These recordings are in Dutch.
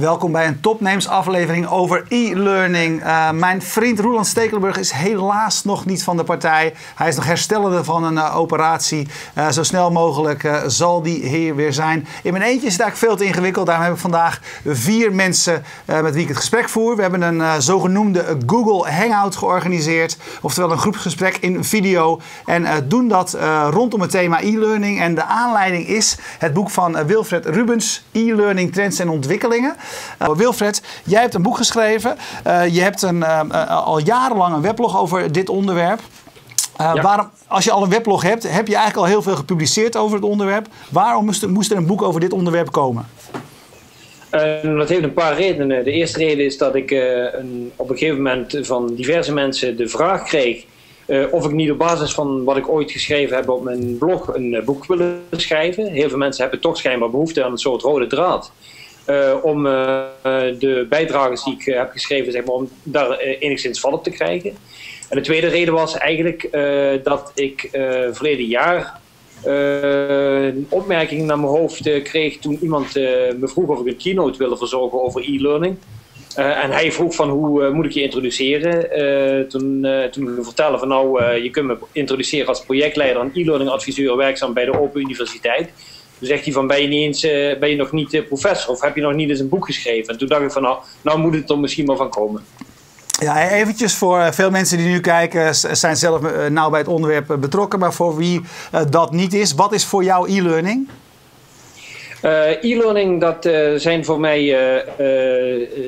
Welkom bij een Topnames aflevering over e-learning. Uh, mijn vriend Roland Stekelenburg is helaas nog niet van de partij. Hij is nog herstellende van een uh, operatie. Uh, zo snel mogelijk zal die hier weer zijn. In mijn eentje is het eigenlijk veel te ingewikkeld. Daarom heb ik vandaag vier mensen met wie ik het gesprek voer. We hebben een zogenoemde Google Hangout georganiseerd. Oftewel een groepsgesprek in video. En doen dat rondom het thema e-learning. En de aanleiding is het boek van Wilfred Rubens, E-learning Trends en Ontwikkelingen. Uh, Wilfred, jij hebt een boek geschreven. Uh, je hebt een, uh, al jarenlang een weblog over dit onderwerp. Ja. waarom, als je al een weblog hebt, heb je eigenlijk al heel veel gepubliceerd over het onderwerp. Waarom moest er, moest er een boek over dit onderwerp komen? dat heeft een paar redenen. De eerste reden is dat ik een, op een gegeven moment van diverse mensen de vraag kreeg of ik niet op basis van wat ik ooit geschreven heb op mijn blog een boek willen schrijven. Heel veel mensen hebben toch schijnbaar behoefte aan een soort rode draad. Uh, om uh, de bijdrages die ik heb geschreven, zeg maar, om daar enigszins val op te krijgen. En de tweede reden was eigenlijk dat ik verleden jaar een opmerking naar mijn hoofd kreeg toen iemand me vroeg of ik een keynote wilde verzorgen over e-learning. en hij vroeg van hoe moet ik je introduceren. toen, toen we vertellen van nou je kunt me introduceren als projectleider en e-learning adviseur werkzaam bij de Open Universiteit. Toen zegt hij van, ben je, niet eens, uh, ben je nog niet uh, professor of heb je nog niet eens een boek geschreven? En toen dacht ik van, nou, nou moet het er misschien maar van komen. Ja, eventjes voor eh, veel mensen die nu kijken, zijn zelf nauw bij het onderwerp betrokken. Maar voor wie dat niet is, wat is voor jou e-learning? e-learning, dat zijn voor mij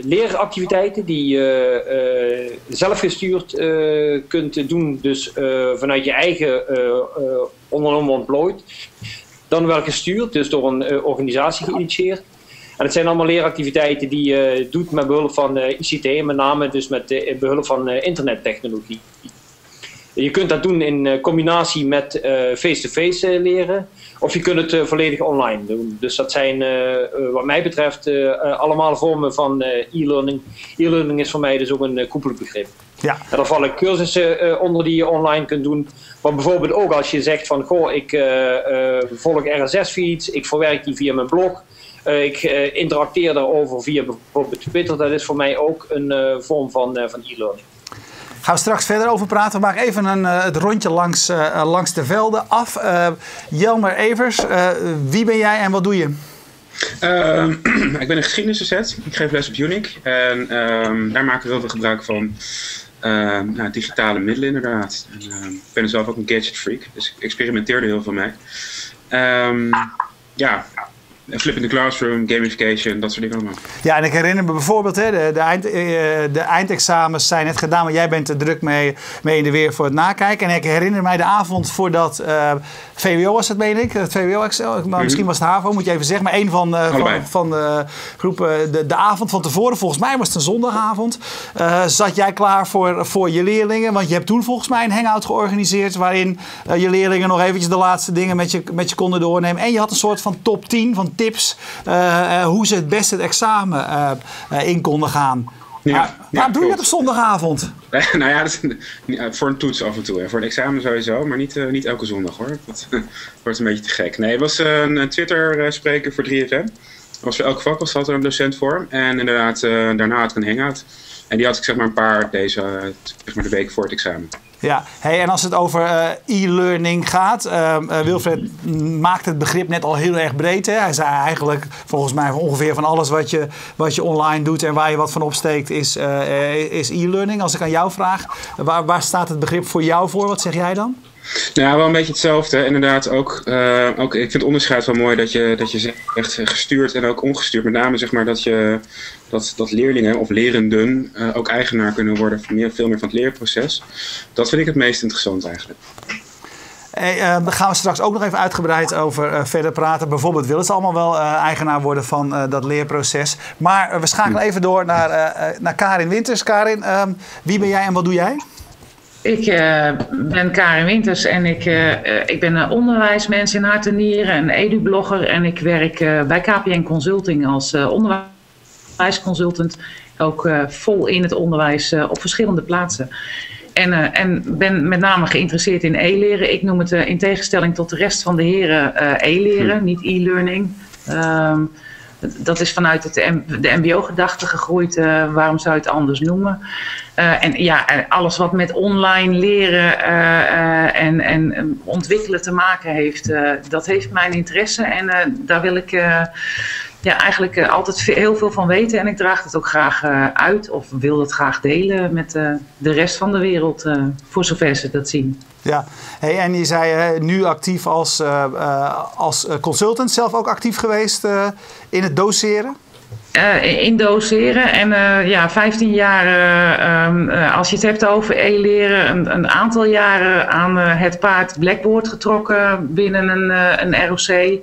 leeractiviteiten die je zelf gestuurd kunt doen. Dus vanuit je eigen ondernomen ontplooit dan wel gestuurd, dus door een uh, organisatie geïnitieerd. En het zijn allemaal leeractiviteiten die je doet met behulp van uh, ICT, met name dus met behulp van internettechnologie. Je kunt dat doen in combinatie met face-to-face -face, leren, of je kunt het volledig online doen. Dus dat zijn wat mij betreft allemaal vormen van e-learning. E-learning is voor mij dus ook een koepelbegrip. Ja. En daar vallen cursussen onder die je online kunt doen. Maar bijvoorbeeld ook als je zegt van, goh, ik uh, uh, volg RSS-feeds, ik verwerk die via mijn blog. Uh, ik interacteer daarover via bijvoorbeeld Twitter. Dat is voor mij ook een vorm van, van e-learning. Gaan we straks verder over praten. We maken even een, het rondje langs, langs de velden af. Jelmer Evers, wie ben jij en wat doe je? Uh, ik ben een geschiedenisdocent. Ik geef les op Unic. En uh, daar maken we heel veel gebruik van nou, digitale middelen inderdaad. En, uh, ik ben zelf ook een gadget freak, dus ik experimenteerde heel veel mee. Um, ja, Flip in the Classroom, gamification, dat soort dingen allemaal. Ja, en ik herinner me bijvoorbeeld, hè, de, de, eind, eh, de eindexamens zijn net gedaan, maar jij bent er druk mee, mee in de weer voor het nakijken. En ik herinner mij de avond voordat uh, VWO was het, meen ik, het VWO maar mhm. misschien was het HAVO, moet je even zeggen, maar een van, uh, van, van, de groepen, de, de avond van tevoren, volgens mij was het een zondagavond, uh, zat jij klaar voor, voor je leerlingen? Want je hebt toen volgens mij een hangout georganiseerd waarin je leerlingen nog eventjes de laatste dingen met je, met je konden doornemen. En je had een soort van top 10 van tips uh, hoe ze het beste het examen uh, in konden gaan. Ja, waarom doe je dat op zondagavond? nou ja, dat is, voor een toets af en toe. Hè. Voor een examen sowieso, maar niet, niet elke zondag hoor. Dat wordt een beetje te gek. Nee, het was een Twitter-spreker voor 3FM. Dat was voor elk vak was er een docent voor. En inderdaad, daarna had ik een hangout. En die had ik zeg maar een paar deze, zeg maar de week voor het examen. Ja, hey, en als het over uh, e-learning gaat, uh, Wilfred maakt het begrip net al heel erg breed. Hè? Hij zei eigenlijk volgens mij ongeveer van alles wat je, wat je online doet en waar je wat van opsteekt is, uh, is e-learning. Als ik aan jou vraag, waar, waar staat het begrip voor jou voor? Wat zeg jij dan? Nou, wel een beetje hetzelfde. Inderdaad, ook, uh, ook ik vind het onderscheid wel mooi dat je, dat je zegt gestuurd en ook ongestuurd. Met name zeg maar dat, je, dat, dat leerlingen of lerenden uh, ook eigenaar kunnen worden van meer, veel meer van het leerproces. Dat vind ik het meest interessant eigenlijk. Hey, uh, daar gaan we straks ook nog even uitgebreid over verder praten. Bijvoorbeeld willen ze allemaal wel eigenaar worden van dat leerproces. Maar we schakelen hm. even door naar, naar Karin Winters. Karin, ehm, wie ben jij en wat doe jij? Ik uh, ben Karin Winters en ik, uh, ik ben een onderwijsmens in hart en nieren, een edu-blogger en ik werk uh, bij KPN Consulting als onderwijsconsultant. Ook vol in het onderwijs op verschillende plaatsen. En, en ben met name geïnteresseerd in e-leren. Ik noem het in tegenstelling tot de rest van de heren e-leren, hm. niet e-learning. Um, dat is vanuit het, de MBO-gedachte gegroeid. waarom zou je het anders noemen? en ja, alles wat met online leren en, en ontwikkelen te maken heeft, dat heeft mijn interesse. En daar wil ik ja, eigenlijk uh, altijd heel veel van weten. En ik draag het ook graag uh, uit of wil het graag delen met uh, de rest van de wereld, voor zover ze dat zien. Ja, hey, en je zei nu actief als, als consultant, zelf ook actief geweest in het doseren? Uh, in doseren. En uh, ja, 15 jaar, uh, als je het hebt over e-leren, een, een, aantal jaren aan het paard Blackboard getrokken binnen een, een ROC.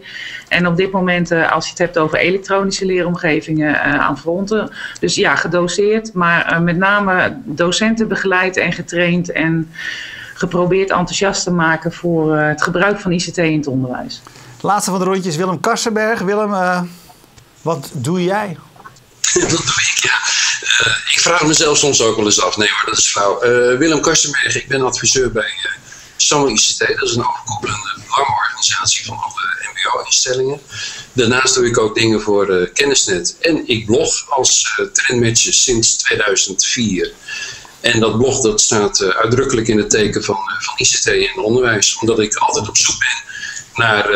En op dit moment, als je het hebt over elektronische leeromgevingen, aan fronten. Dus ja, gedoseerd, maar met name docenten begeleid en getraind en geprobeerd enthousiast te maken voor het gebruik van ICT in het onderwijs. Laatste van de rondjes, Willem Kassenberg. Willem, wat doe jij? Wat doe ik, ja. Uh, ik vraag mezelf soms ook wel eens af. Nee hoor, dat is flauw. Uh, Willem Karstenberg, ik ben adviseur bij uh, Summer ICT. Dat is een overkoepelende belangenorganisatie van alle mbo-instellingen. Daarnaast doe ik ook dingen voor Kennisnet. En ik blog als trendmatcher sinds 2004. En dat blog dat staat uitdrukkelijk in het teken van, van ICT en onderwijs. Omdat ik altijd op zoek ben naar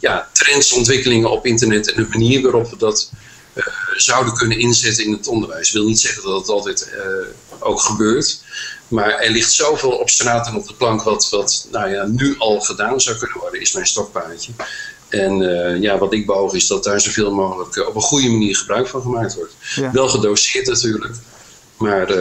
ja, trends, ontwikkelingen op internet en de manier waarop we dat uh, zouden kunnen inzetten in het onderwijs. Ik wil niet zeggen dat het altijd uh, ook gebeurt. Maar er ligt zoveel op straat en op de plank wat, wat nou ja, nu al gedaan zou kunnen worden, is mijn stokpaardje. En uh, ja, wat ik beoog is dat daar zoveel mogelijk op een goede manier gebruik van gemaakt wordt. Ja. Wel gedoseerd natuurlijk, maar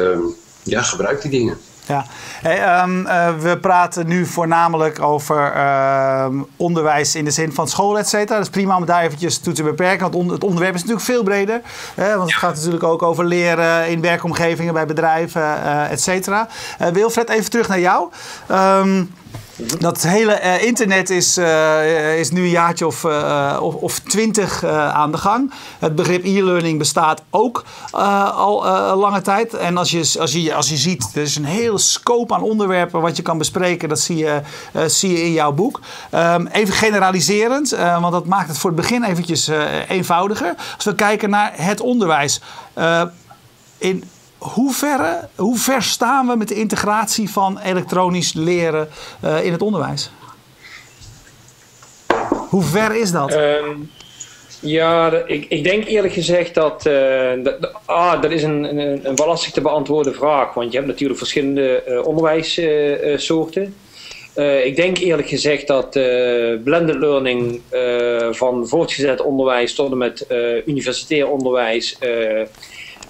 ja, gebruik die dingen. Ja, hey, um, uh, we praten nu voornamelijk over uh, onderwijs in de zin van school, et cetera. Dat is prima om daar eventjes toe te beperken, want on het onderwerp is natuurlijk veel breder. Hè, want het gaat natuurlijk ook over leren in werkomgevingen, bij bedrijven, uh, et cetera. Wilfred, even terug naar jou. Um, dat hele uh, internet is, uh, is nu een jaartje of, uh, of, of, twintig aan de gang. Het begrip e-learning bestaat ook al lange tijd. En als je, als, je, als je ziet, er is een hele scope aan onderwerpen wat je kan bespreken. Dat zie je, zie je in jouw boek. Um, even generaliserend, want dat maakt het voor het begin eventjes eenvoudiger. Als we kijken naar het onderwijs. in hoe, ver, hoe ver staan we met de integratie van elektronisch leren uh, in het onderwijs? Hoe ver is dat? Um, ja, ik, ik, denk eerlijk gezegd dat. Uh, dat ah, dat is een, een, een lastig te beantwoorden vraag. Want je hebt natuurlijk verschillende uh, onderwijssoorten. ik denk eerlijk gezegd dat blended learning van voortgezet onderwijs tot en met universitair onderwijs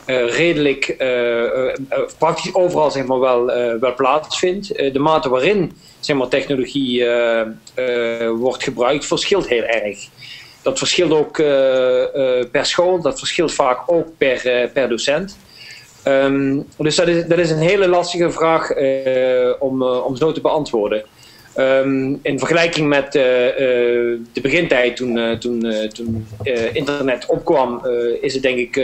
redelijk uh, praktisch overal zeg maar, wel, wel plaatsvindt. de mate waarin zeg maar, technologie wordt gebruikt verschilt heel erg. Dat verschilt ook per school, dat verschilt vaak ook per, per docent. Um, dus dat is, dat is een hele lastige vraag om, om zo te beantwoorden. Um, in vergelijking met de begintijd, toen, toen, toen internet opkwam, is het denk ik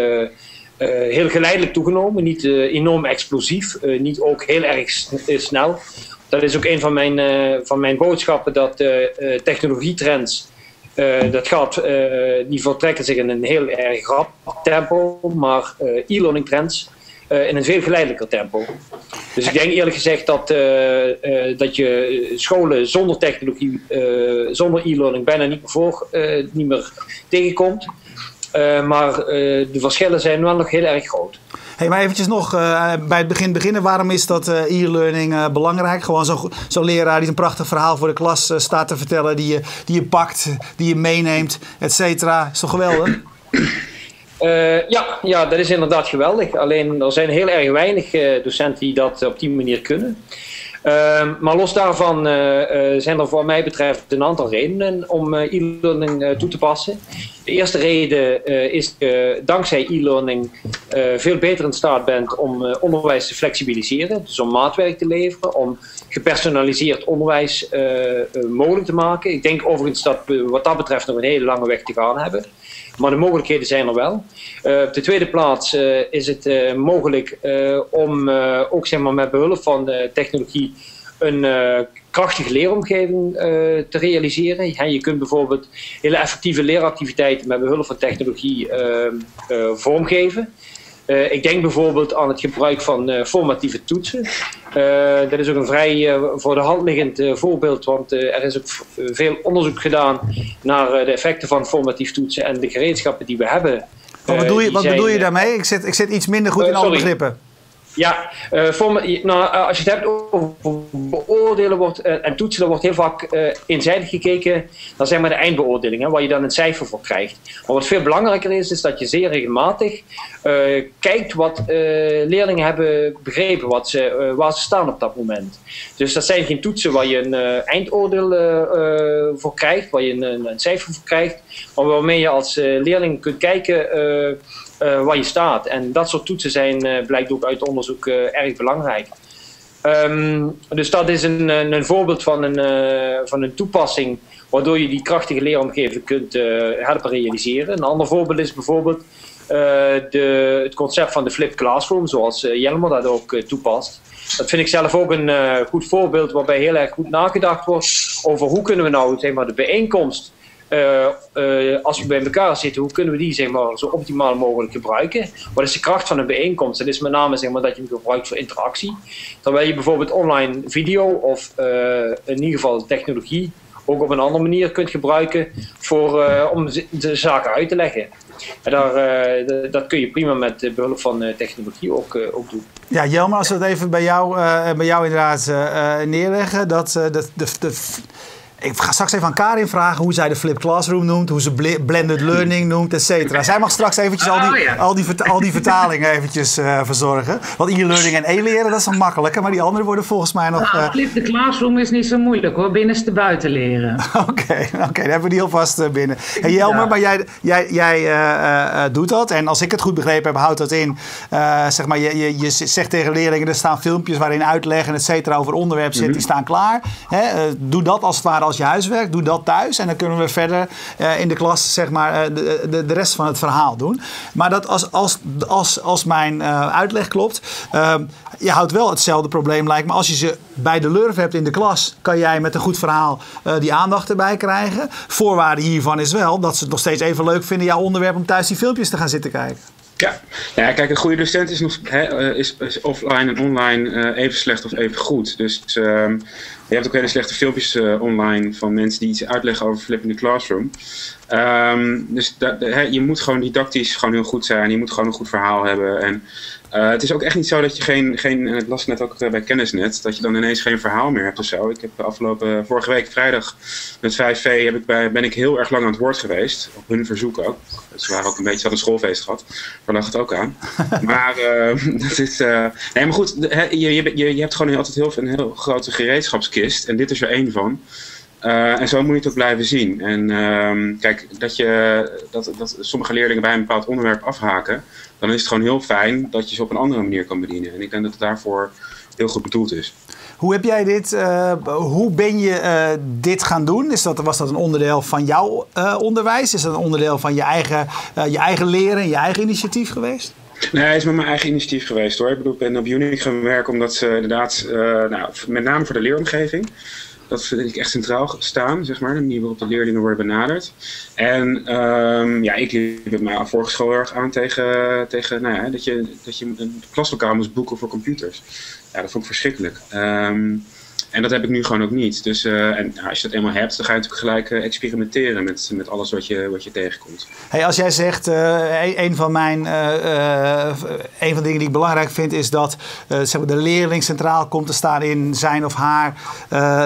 heel geleidelijk toegenomen. Niet uh, enorm explosief, uh, niet ook heel erg snel. Dat is ook een van mijn, van mijn boodschappen, dat technologietrends, dat gaat, die vertrekken zich in een heel erg rap tempo, maar e-learning trends in een veel geleidelijker tempo. Dus ik denk eerlijk gezegd dat, dat je scholen zonder technologie, zonder e-learning bijna niet meer, voor, niet meer tegenkomt. Uh, maar uh, de verschillen zijn wel nog heel erg groot. Hey, maar eventjes nog uh, bij het begin beginnen. Waarom is dat e-learning belangrijk? Gewoon zo'n zo leraar die een prachtig verhaal voor de klas staat te vertellen. Die je, die je pakt, die je meeneemt, et cetera. Is toch geweldig? ja, ja, dat is inderdaad geweldig. Alleen er zijn heel erg weinig docenten die dat op die manier kunnen. Ehm, maar los daarvan uh, zijn er voor mij betreft een aantal redenen om uh, e-learning toe te passen. De eerste reden is dat je dankzij e-learning veel beter in staat bent om onderwijs te flexibiliseren. Dus om maatwerk te leveren, om gepersonaliseerd onderwijs mogelijk te maken. Ik denk overigens dat we wat dat betreft nog een hele lange weg te gaan hebben. Maar de mogelijkheden zijn er wel. Uh, op de tweede plaats uh, is het uh, mogelijk om ook zeg maar, met behulp van technologie een krachtige leeromgeving te realiseren. je kunt bijvoorbeeld hele effectieve leeractiviteiten met behulp van technologie vormgeven. Uh, ik denk bijvoorbeeld aan het gebruik van uh, formatieve toetsen. Uh, dat is ook een vrij voor de hand liggend voorbeeld, want er is ook veel onderzoek gedaan naar de effecten van formatief toetsen en de gereedschappen die we hebben. Wat bedoel je, wat bedoel je daarmee? Ik zit, ik zit iets minder goed in alle begrippen. Ja, uh, nou, eh, als je het hebt over beoordelen wordt, uh, en toetsen, dan wordt heel vaak uh, eenzijdig gekeken naar zeg maar, de eindbeoordeling, hè, waar je dan een cijfer voor krijgt. Maar wat veel belangrijker is, is dat je zeer regelmatig kijkt wat leerlingen hebben begrepen, wat ze, waar ze staan op dat moment. Dus dat zijn geen toetsen waar je een eindoordeel voor krijgt, waar je een, een, cijfer voor krijgt, maar waarmee je als leerling kunt kijken waar je staat. En dat soort toetsen zijn, uh, blijkt ook uit onderzoek, uh, erg belangrijk. Um, dus dat is een, een, voorbeeld van een, van een toepassing waardoor je die krachtige leeromgeving kunt helpen realiseren. Een ander voorbeeld is bijvoorbeeld de, het concept van de flipped classroom, zoals Jelmer dat ook toepast. Dat vind ik zelf ook een goed voorbeeld waarbij heel erg goed nagedacht wordt over hoe kunnen we nou zeg maar, de bijeenkomst uh, uh, als we bij elkaar zitten, hoe kunnen we die zeg maar, zo optimaal mogelijk gebruiken? Wat is de kracht van een bijeenkomst? Dat is met name zeg maar, dat je hem gebruikt voor interactie. Terwijl je bijvoorbeeld online video of uh, in ieder geval technologie ook op een andere manier kunt gebruiken voor, om de zaken uit te leggen. En daar, dat kun je prima met behulp van technologie ook, ook doen. Ja, Jelmer, als we het even bij jou, bij jou inderdaad neerleggen, dat de, de, de ik ga straks even aan Karin vragen hoe zij de Flip Classroom noemt, hoe ze blended learning noemt, et cetera. Zij mag straks eventjes al, die, oh, al, die, al die vertalingen eventjes uh, verzorgen. Want e-learning en e-leren, dat is dan makkelijker, maar die andere worden volgens mij nog... Uh... Flip de Classroom is niet zo moeilijk hoor, binnenste buiten leren. Oké, oké, dan hebben we die alvast uh, binnen. Hey Jelmer, maar jij, jij, jij doet dat en als ik het goed begrepen heb, houdt dat in, zeg maar, je, je, je zegt tegen leerlingen, er staan filmpjes waarin uitleggen, et cetera, over onderwerp zit, mm die staan klaar. Hè? doe dat als het ware als je huiswerk, doe dat thuis. En dan kunnen we verder uh, in de klas zeg maar, uh, de, de, de, rest van het verhaal doen. Maar dat als, als, als, als mijn uh, uitleg klopt, je houdt wel hetzelfde probleem lijkt me. Als je ze bij de lurf hebt in de klas, kan jij met een goed verhaal die aandacht erbij krijgen. Voorwaarde hiervan is wel dat ze het nog steeds even leuk vinden, jouw onderwerp, om thuis die filmpjes te gaan zitten kijken. Ja. ja, kijk, een goede docent is, nog, is offline en online even slecht of even goed. Dus ehm, je hebt ook hele slechte filmpjes uh, online van mensen die iets uitleggen over flipping the classroom. Um, dus dat, je moet gewoon didactisch gewoon heel goed zijn. Je moet gewoon een goed verhaal hebben. En uh, het is ook echt niet zo dat je geen, geen en ik las net ook bij Kennisnet, dat je dan ineens geen verhaal meer hebt of zo. Ik heb afgelopen, vorige week vrijdag met 5V heb ik bij, ben ik heel erg lang aan het woord geweest. Op hun verzoek ook. Ze waren ook een beetje, van een schoolfeest gehad. Daar lag het ook aan. maar uh, dat is, uh, nee maar goed, je, je, je, je hebt gewoon altijd heel, een heel grote gereedschapskist. En dit is er één van. Uh, en zo moet je het ook blijven zien. En uh, kijk, dat, je, dat, dat sommige leerlingen bij een bepaald onderwerp afhaken, dan is het gewoon heel fijn dat je ze op een andere manier kan bedienen. En ik denk dat het daarvoor heel goed bedoeld is. Hoe heb jij dit, uh, hoe ben je uh, dit gaan doen? Is dat, was dat een onderdeel van jouw uh, onderwijs? Is dat een onderdeel van je eigen, je eigen leren, je eigen initiatief geweest? Nee, het is met mijn eigen initiatief geweest hoor. Ik bedoel, ik ben op Unique gaan werken omdat ze inderdaad, nou, met name voor de leeromgeving, dat vind ik echt centraal staan, zeg maar, de manier waarop de leerlingen worden benaderd. En um, ja, ik liep mij vorige school erg aan tegen, tegen nou ja, dat, je, dat je een klaslokaal moest boeken voor computers. Ja, dat vond ik verschrikkelijk. Um, en dat heb ik nu gewoon ook niet. Dus uh, en als je dat eenmaal hebt, dan ga je natuurlijk gelijk uh, experimenteren met, met alles wat je, wat je tegenkomt. Hey, als jij zegt, uh, een, van mijn, een van de dingen die ik belangrijk vind, is dat zeg maar de leerling centraal komt te staan in zijn of haar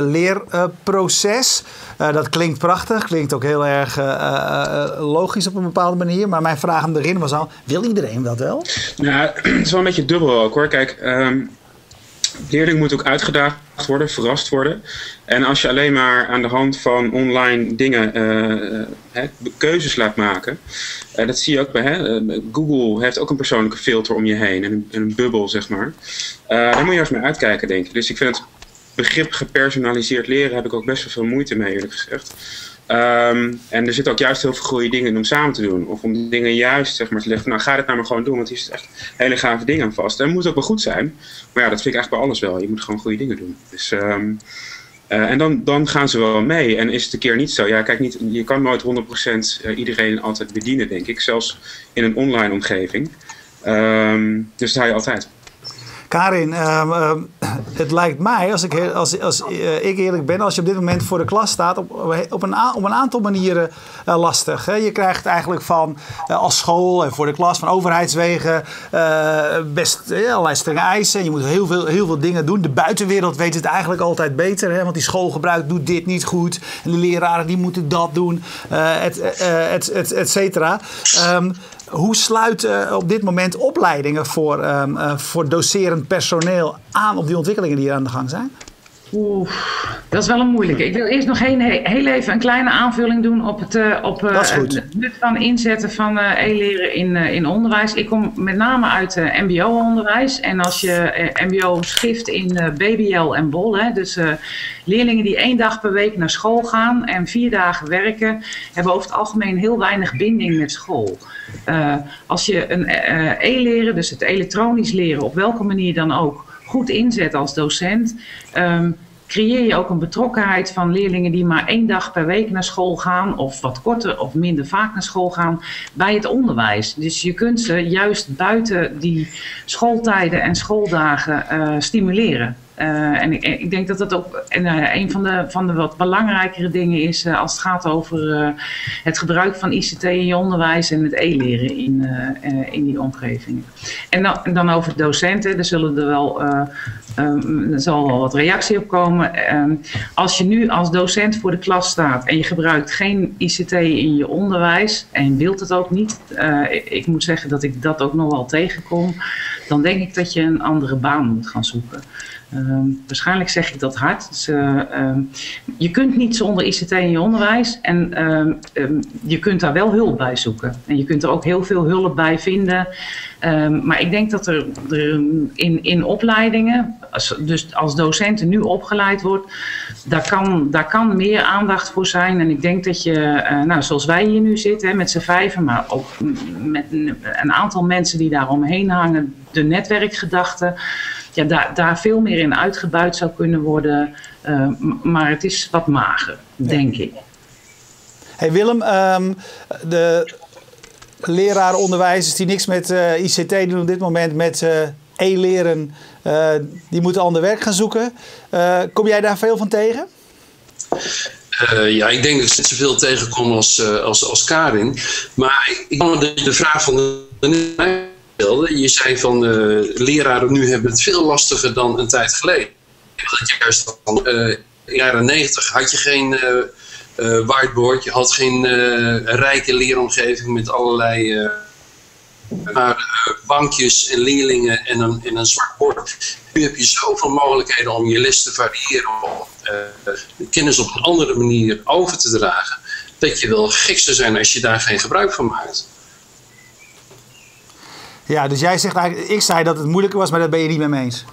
leerproces. dat klinkt prachtig, klinkt ook heel erg logisch op een bepaalde manier. Maar mijn vraag aan het begin was al, wil iedereen dat wel? Nou, het is wel een beetje dubbel ook hoor. Kijk, um, leerling moet ook uitgedaagd worden, verrast worden. En als je alleen maar aan de hand van online dingen uh, keuzes laat maken, uh, dat zie je ook bij hè, Google heeft ook een persoonlijke filter om je heen en een, een bubbel, zeg maar. daar moet je eens mee uitkijken, denk ik. Dus ik vind het begrip gepersonaliseerd leren heb ik ook best wel veel moeite mee, eerlijk gezegd. Um, en er zitten ook juist heel veel goede dingen in om samen te doen. Of om dingen juist zeg maar, te leggen. Nou, ga dit nou maar gewoon doen, want hier zit echt hele gave dingen aan vast. En het moet ook wel goed zijn. Maar ja, dat vind ik eigenlijk bij alles wel. Je moet gewoon goede dingen doen. Dus um, Eh, en dan, dan gaan ze wel mee. En is het een keer niet zo? Ja, kijk, niet, je kan nooit 100% iedereen altijd bedienen, denk ik. Zelfs in een online omgeving. Ehm, dus haal je altijd. Karin, ehm, ehm, het lijkt mij, als ik, als, als uh, ik eerlijk ben, als je op dit moment voor de klas staat, op, op, een, op een aantal manieren uh, lastig. Hè? Je krijgt eigenlijk van uh, als school en voor de klas van overheidswegen best allerlei strenge eisen. Je moet heel veel, heel veel dingen doen. De buitenwereld weet het eigenlijk altijd beter, hè? want die schoolgebruik doet dit niet goed. En de leraren die moeten dat doen, et, et, et, et cetera. Um, hoe sluiten op dit moment opleidingen voor, um, uh, voor docerend personeel aan op die ontwikkelingen die hier aan de gang zijn? Oeh, dat is wel een moeilijke. Ik wil eerst nog heel, heel even een kleine aanvulling doen op het, uh, op, het nut van inzetten van uh, e-leren in, in onderwijs. Ik kom met name uit MBO-onderwijs. En als je MBO schift in BBL en BOL, hè, dus leerlingen die één dag per week naar school gaan en vier dagen werken, hebben over het algemeen heel weinig binding met school. als je een e-leren, dus het elektronisch leren, op welke manier dan ook goed inzet als docent, um, creëer je ook een betrokkenheid van leerlingen die maar één dag per week naar school gaan, of wat korter of minder vaak naar school gaan, bij het onderwijs. Dus je kunt ze juist buiten die schooltijden en schooldagen uh, stimuleren. Uh, en ik, ik, denk dat dat ook uh, een van de, van de wat belangrijkere dingen is als het gaat over het gebruik van ICT in je onderwijs en het e-leren in, in die omgevingen. En dan, en dan over docenten, daar zullen er wel, um, er zal wel wat reactie op komen. Um, als je nu als docent voor de klas staat en je gebruikt geen ICT in je onderwijs en wilt het ook niet, ik, ik moet zeggen dat ik dat ook nog wel tegenkom, dan denk ik dat je een andere baan moet gaan zoeken. Um, waarschijnlijk zeg ik dat hard. Dus, uh, um, je kunt niet zonder ICT in je onderwijs en um, je kunt daar wel hulp bij zoeken. En je kunt er ook heel veel hulp bij vinden. maar ik denk dat er, in, in opleidingen, dus als docenten nu opgeleid wordt, daar kan, daar kan meer aandacht voor zijn. En ik denk dat je, uh, nou, zoals wij hier nu zitten, hè, met z'n vijven, maar ook met een aantal mensen die daar omheen hangen, de netwerkgedachte ja, daar, daar veel meer in uitgebuit zou kunnen worden. Uh, maar het is wat mager, denk ik. Hey Willem, um, de leraren, onderwijzers die niks met uh, ICT doen op dit moment met uh, e-leren, die moeten ander werk gaan zoeken. kom jij daar veel van tegen? ja, ik denk dat ik niet zoveel tegenkom als, als, als Karin. Maar ik kan de, de vraag van de je zei van uh, leraren nu hebben het veel lastiger dan een tijd geleden. Dat juist van de jaren negentig had je geen uh, whiteboard, je had geen rijke leeromgeving met allerlei bankjes en leerlingen en een, en een zwart bord. Nu heb je zoveel mogelijkheden om je les te variëren, om kennis op een andere manier over te dragen, dat je wel gek zou zijn als je daar geen gebruik van maakt. Ja, dus jij zegt eigenlijk, ik zei dat het moeilijker was, maar dat ben je niet met me eens.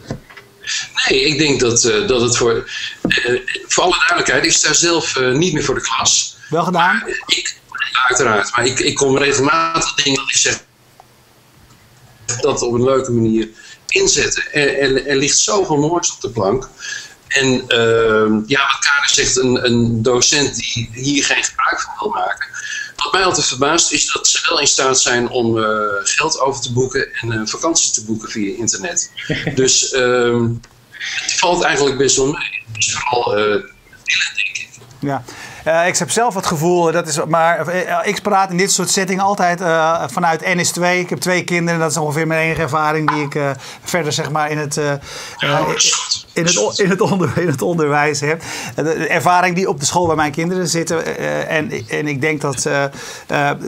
Nee, ik denk dat, uh, dat het voor, uh, voor alle duidelijkheid, ik sta zelf uh, niet meer voor de klas. Wel gedaan? ik, uiteraard, maar ik, ik kom regelmatig dingen dat ik zeg dat op een leuke manier inzetten. Er, er, er ligt zoveel moois op de plank. En ehm, ja, wat Karin zegt, een, een docent die hier geen gebruik van wil maken, wat mij altijd verbaast is dat ze wel in staat zijn om uh, geld over te boeken en uh, vakantie te boeken via internet. dus um, het valt eigenlijk best wel mee. Dus vooral uh, denk ik. Ja. Uh, ik heb zelf het gevoel, dat is, maar uh, ik praat in dit soort settingen altijd uh, vanuit NS2. Ik heb twee kinderen, dat is ongeveer mijn enige ervaring die ik verder zeg maar in het, in, het, in, het onder, in het onderwijs heb. De ervaring die op de school waar mijn kinderen zitten. en, en ik denk dat,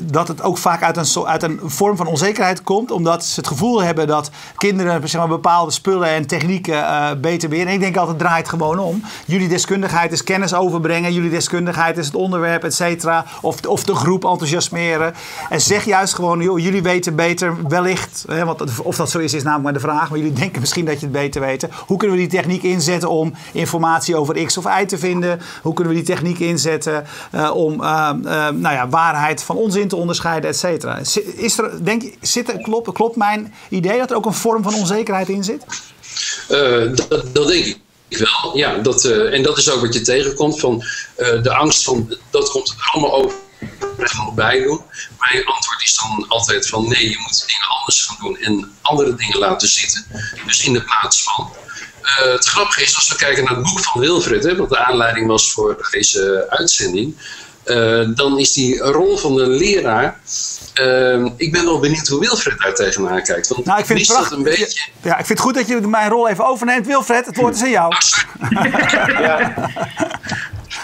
dat het ook vaak uit een, uit een vorm van onzekerheid komt, omdat ze het gevoel hebben dat kinderen zeg maar, bepaalde spullen en technieken beter beheren. En ik denk altijd, draait gewoon om. Jullie deskundigheid is kennis overbrengen, jullie deskundigheid is het onderwerp, et cetera. Of, of de groep enthousiasmeren. En zeg juist gewoon, joh, jullie weten beter wellicht. Hè, want of dat zo is, is namelijk maar de vraag. Maar jullie denken misschien dat je het beter weet. Hoe kunnen we die techniek inzetten om informatie over X of Y te vinden? Hoe kunnen we die techniek inzetten uh, om uh, uh, nou ja, waarheid van onzin te onderscheiden, et cetera? Is er, denk, zit er, klopt, klopt mijn idee dat er ook een vorm van onzekerheid in zit? Dat, dat, denk ik wel. Ja, dat, en dat is ook wat je tegenkomt. Van, de angst van dat komt er allemaal over bij doen. Mijn antwoord is dan altijd van nee, je moet dingen anders gaan doen en andere dingen laten zitten. Dus in de plaats van. Uh, het grappige is, als we kijken naar het boek van Wilfred, hè, wat de aanleiding was voor deze uitzending, uh, dan is die rol van de leraar. Uh, ik ben wel benieuwd hoe Wilfred daar tegenaan kijkt. Want nou, ik vind het een beetje. Ja, ik vind het goed dat je mijn rol even overneemt. Wilfred, het woord is aan jou. ja.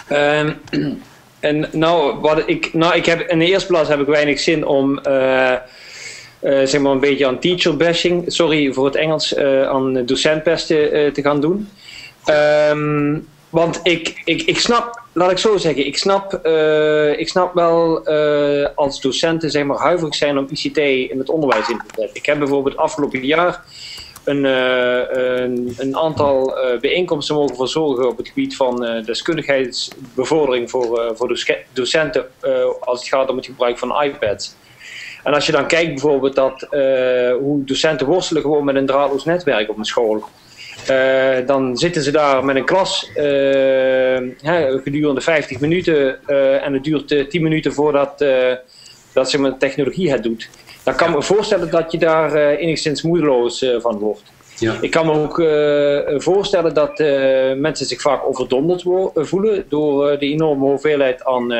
Um, en nou, wat ik, nou, ik heb in de eerste plaats heb ik weinig zin om zeg maar een beetje aan teacher bashing, sorry voor het Engels, uh, aan docentpesten te gaan doen. Um, want ik, ik, ik snap, laat ik zo zeggen, ik snap, ik snap wel als docenten zeg maar huiverig zijn om ICT in het onderwijs in te zetten. Ik heb bijvoorbeeld afgelopen jaar een, een, een, aantal bijeenkomsten mogen verzorgen op het gebied van deskundigheidsbevordering voor, voor docenten als het gaat om het gebruik van iPads. En als je dan kijkt bijvoorbeeld dat, hoe docenten worstelen gewoon met een draadloos netwerk op een school. Uh, dan zitten ze daar met een klas hè, gedurende 50 minuten en het duurt 10 minuten voordat dat ze met technologie het doet. Dan kan ik me voorstellen dat je daar enigszins moedeloos van wordt. Ja. Ik kan me ook voorstellen dat mensen zich vaak overdonderd voelen door de enorme hoeveelheid aan,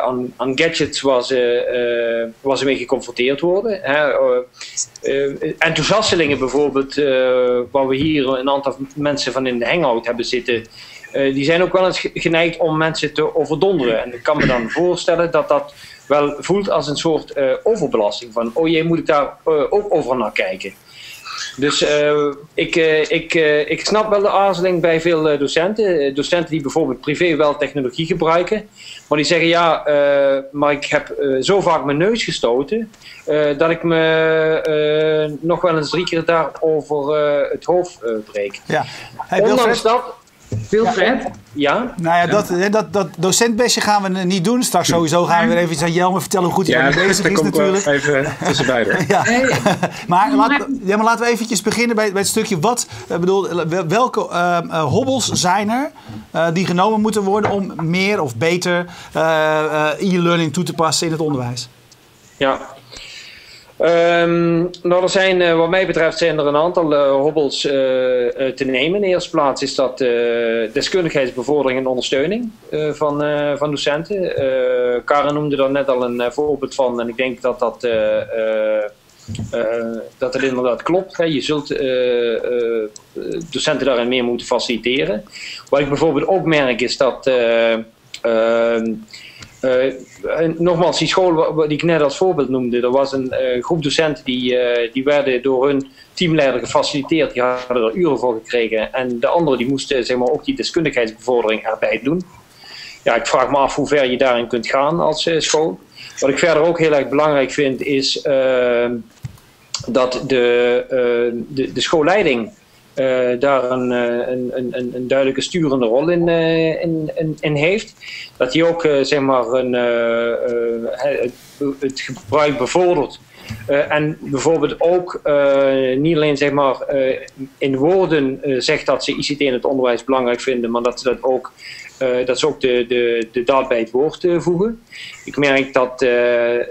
aan, aan, gadgets waar ze, waar mee geconfronteerd worden. Hè enthousiastelingen bijvoorbeeld, waar we hier een aantal mensen van in de hangout hebben zitten, die zijn ook wel eens geneigd om mensen te overdonderen. En ik kan me dan voorstellen dat dat wel voelt als een soort overbelasting. Van, oh jee, moet ik daar ook over naar kijken? Dus ik, ik, ik snap wel de aarzeling bij veel docenten. docenten die bijvoorbeeld privé wel technologie gebruiken. Maar die zeggen ja, maar ik heb zo vaak mijn neus gestoten. Dat ik me nog wel eens drie keer daarover uh, het hoofd breek. Ja. Hey, Ondanks dat. Wilfred? Ja? Nou ja, dat, dat, dat docentbestje gaan we niet doen. Straks sowieso gaan we weer even aan Jelmer vertellen hoe goed hij Ja, bezig is kom ik wel natuurlijk. even tussenbij hoor. Ja. Hey, Maar, laat, ja, maar laten we eventjes beginnen bij, bij het stukje wat, ik bedoel, wel- welke eh, eh, hobbels zijn er eh, die genomen moeten worden om meer of beter eh, eh, e-learning toe te passen in het onderwijs? Ja. Ehm, nou, er zijn, eh, wat mij betreft zijn er een aantal eh, hobbels eh, te nemen. In de eerste plaats is dat deskundigheidsbevordering en ondersteuning van, van docenten. Karen noemde daar net al een voorbeeld van en ik denk dat dat, dat het inderdaad klopt. Hè. Je zult docenten daarin meer moeten faciliteren. Wat ik bijvoorbeeld ook merk is dat... eh, ehm, eh, nogmaals, die school die ik net als voorbeeld noemde, er was een eh, groep docenten die, eh, die werden door hun teamleider gefaciliteerd, die hadden er uren voor gekregen. En de anderen die moesten zeg maar, ook die deskundigheidsbevordering erbij doen. Ja, ik vraag me af hoe ver je daarin kunt gaan als eh, school. Wat ik verder ook heel erg belangrijk vind, is eh, dat de, eh, de, de schoolleiding eh, daar een, eh, een, een, een- een duidelijke sturende rol in, eh, in, heeft. Dat die ook zeg maar een, het, gebruik bevordert. En bijvoorbeeld ook niet alleen zeg maar, in woorden zegt dat ze ICT in het onderwijs belangrijk vinden, maar dat ze dat ook, eh, dat ze ook de, de, de daad bij het woord voegen. Ik merk dat,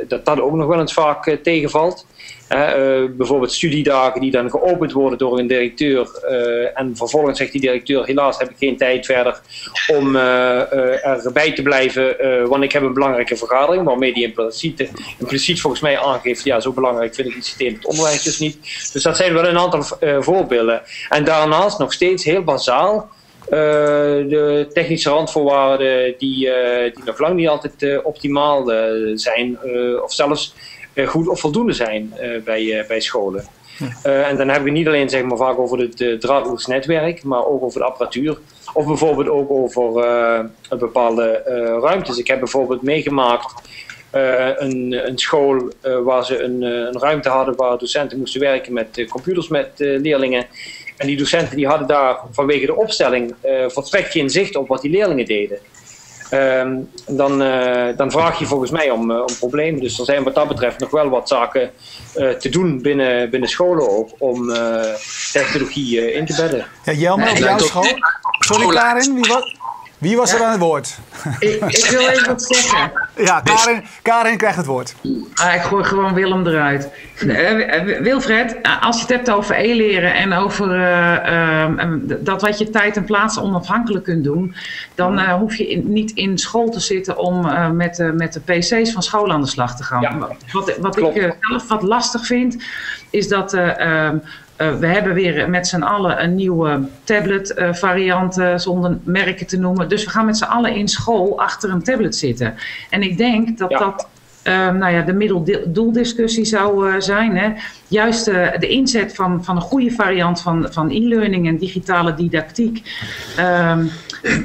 dat dat ook nog wel eens vaak tegenvalt. Eh, bijvoorbeeld studiedagen die dan geopend worden door een directeur. eh, en vervolgens zegt die directeur: Helaas heb ik geen tijd verder om eh, erbij te blijven. want ik heb een belangrijke vergadering. Waarmee die impliciet, impliciet volgens mij aangeeft: Ja, zo belangrijk vind ik het systeem het onderwijs dus niet. Dus dat zijn wel een aantal voorbeelden. En daarnaast nog steeds heel bazaal. de technische randvoorwaarden die, die nog lang niet altijd optimaal zijn, of zelfs goed of voldoende zijn eh, bij, eh, bij scholen. Eh, en dan hebben we niet alleen zeg maar, vaak over het draadloos netwerk, maar ook over de apparatuur. Of bijvoorbeeld ook over eh, bepaalde eh, ruimtes. Ik heb bijvoorbeeld meegemaakt eh, een, een school eh, waar ze een, eh, een ruimte hadden waar docenten moesten werken met eh, computers met eh, leerlingen. En die docenten die hadden daar vanwege de opstelling eh volstrekt geen zicht op wat die leerlingen deden. Ehm, dan, eh, dan vraag je volgens mij om, om problemen. Dus er zijn wat dat betreft nog wel wat zaken te doen binnen, binnen scholen ook om technologie in te bedden. Ja, Jelmer, op jouw school? Sorry Karin, wie was, wie was er aan het woord? Ik, ik, wil even wat zeggen. Ja, Karin, Karin krijgt het woord. Ah, ik gooi gewoon Willem eruit. Uh, Wilfred, als je het hebt over e-leren en over uh, dat wat je tijd en plaats onafhankelijk kunt doen, dan uh, hoef je in, niet in school te zitten om met, met de PC's van school aan de slag te gaan. Ja, wat wat ik zelf wat lastig vind, is dat ehm, uh, we hebben weer met z'n allen een nieuwe tablet uh, variant, uh, zonder merken te noemen. Dus we gaan met z'n allen in school achter een tablet zitten. En ik denk dat ja. dat nou ja, de middeldoeldiscussie zou zijn. Hè? Juist de inzet van, van een goede variant van, van e-learning en digitale didactiek. Ehm,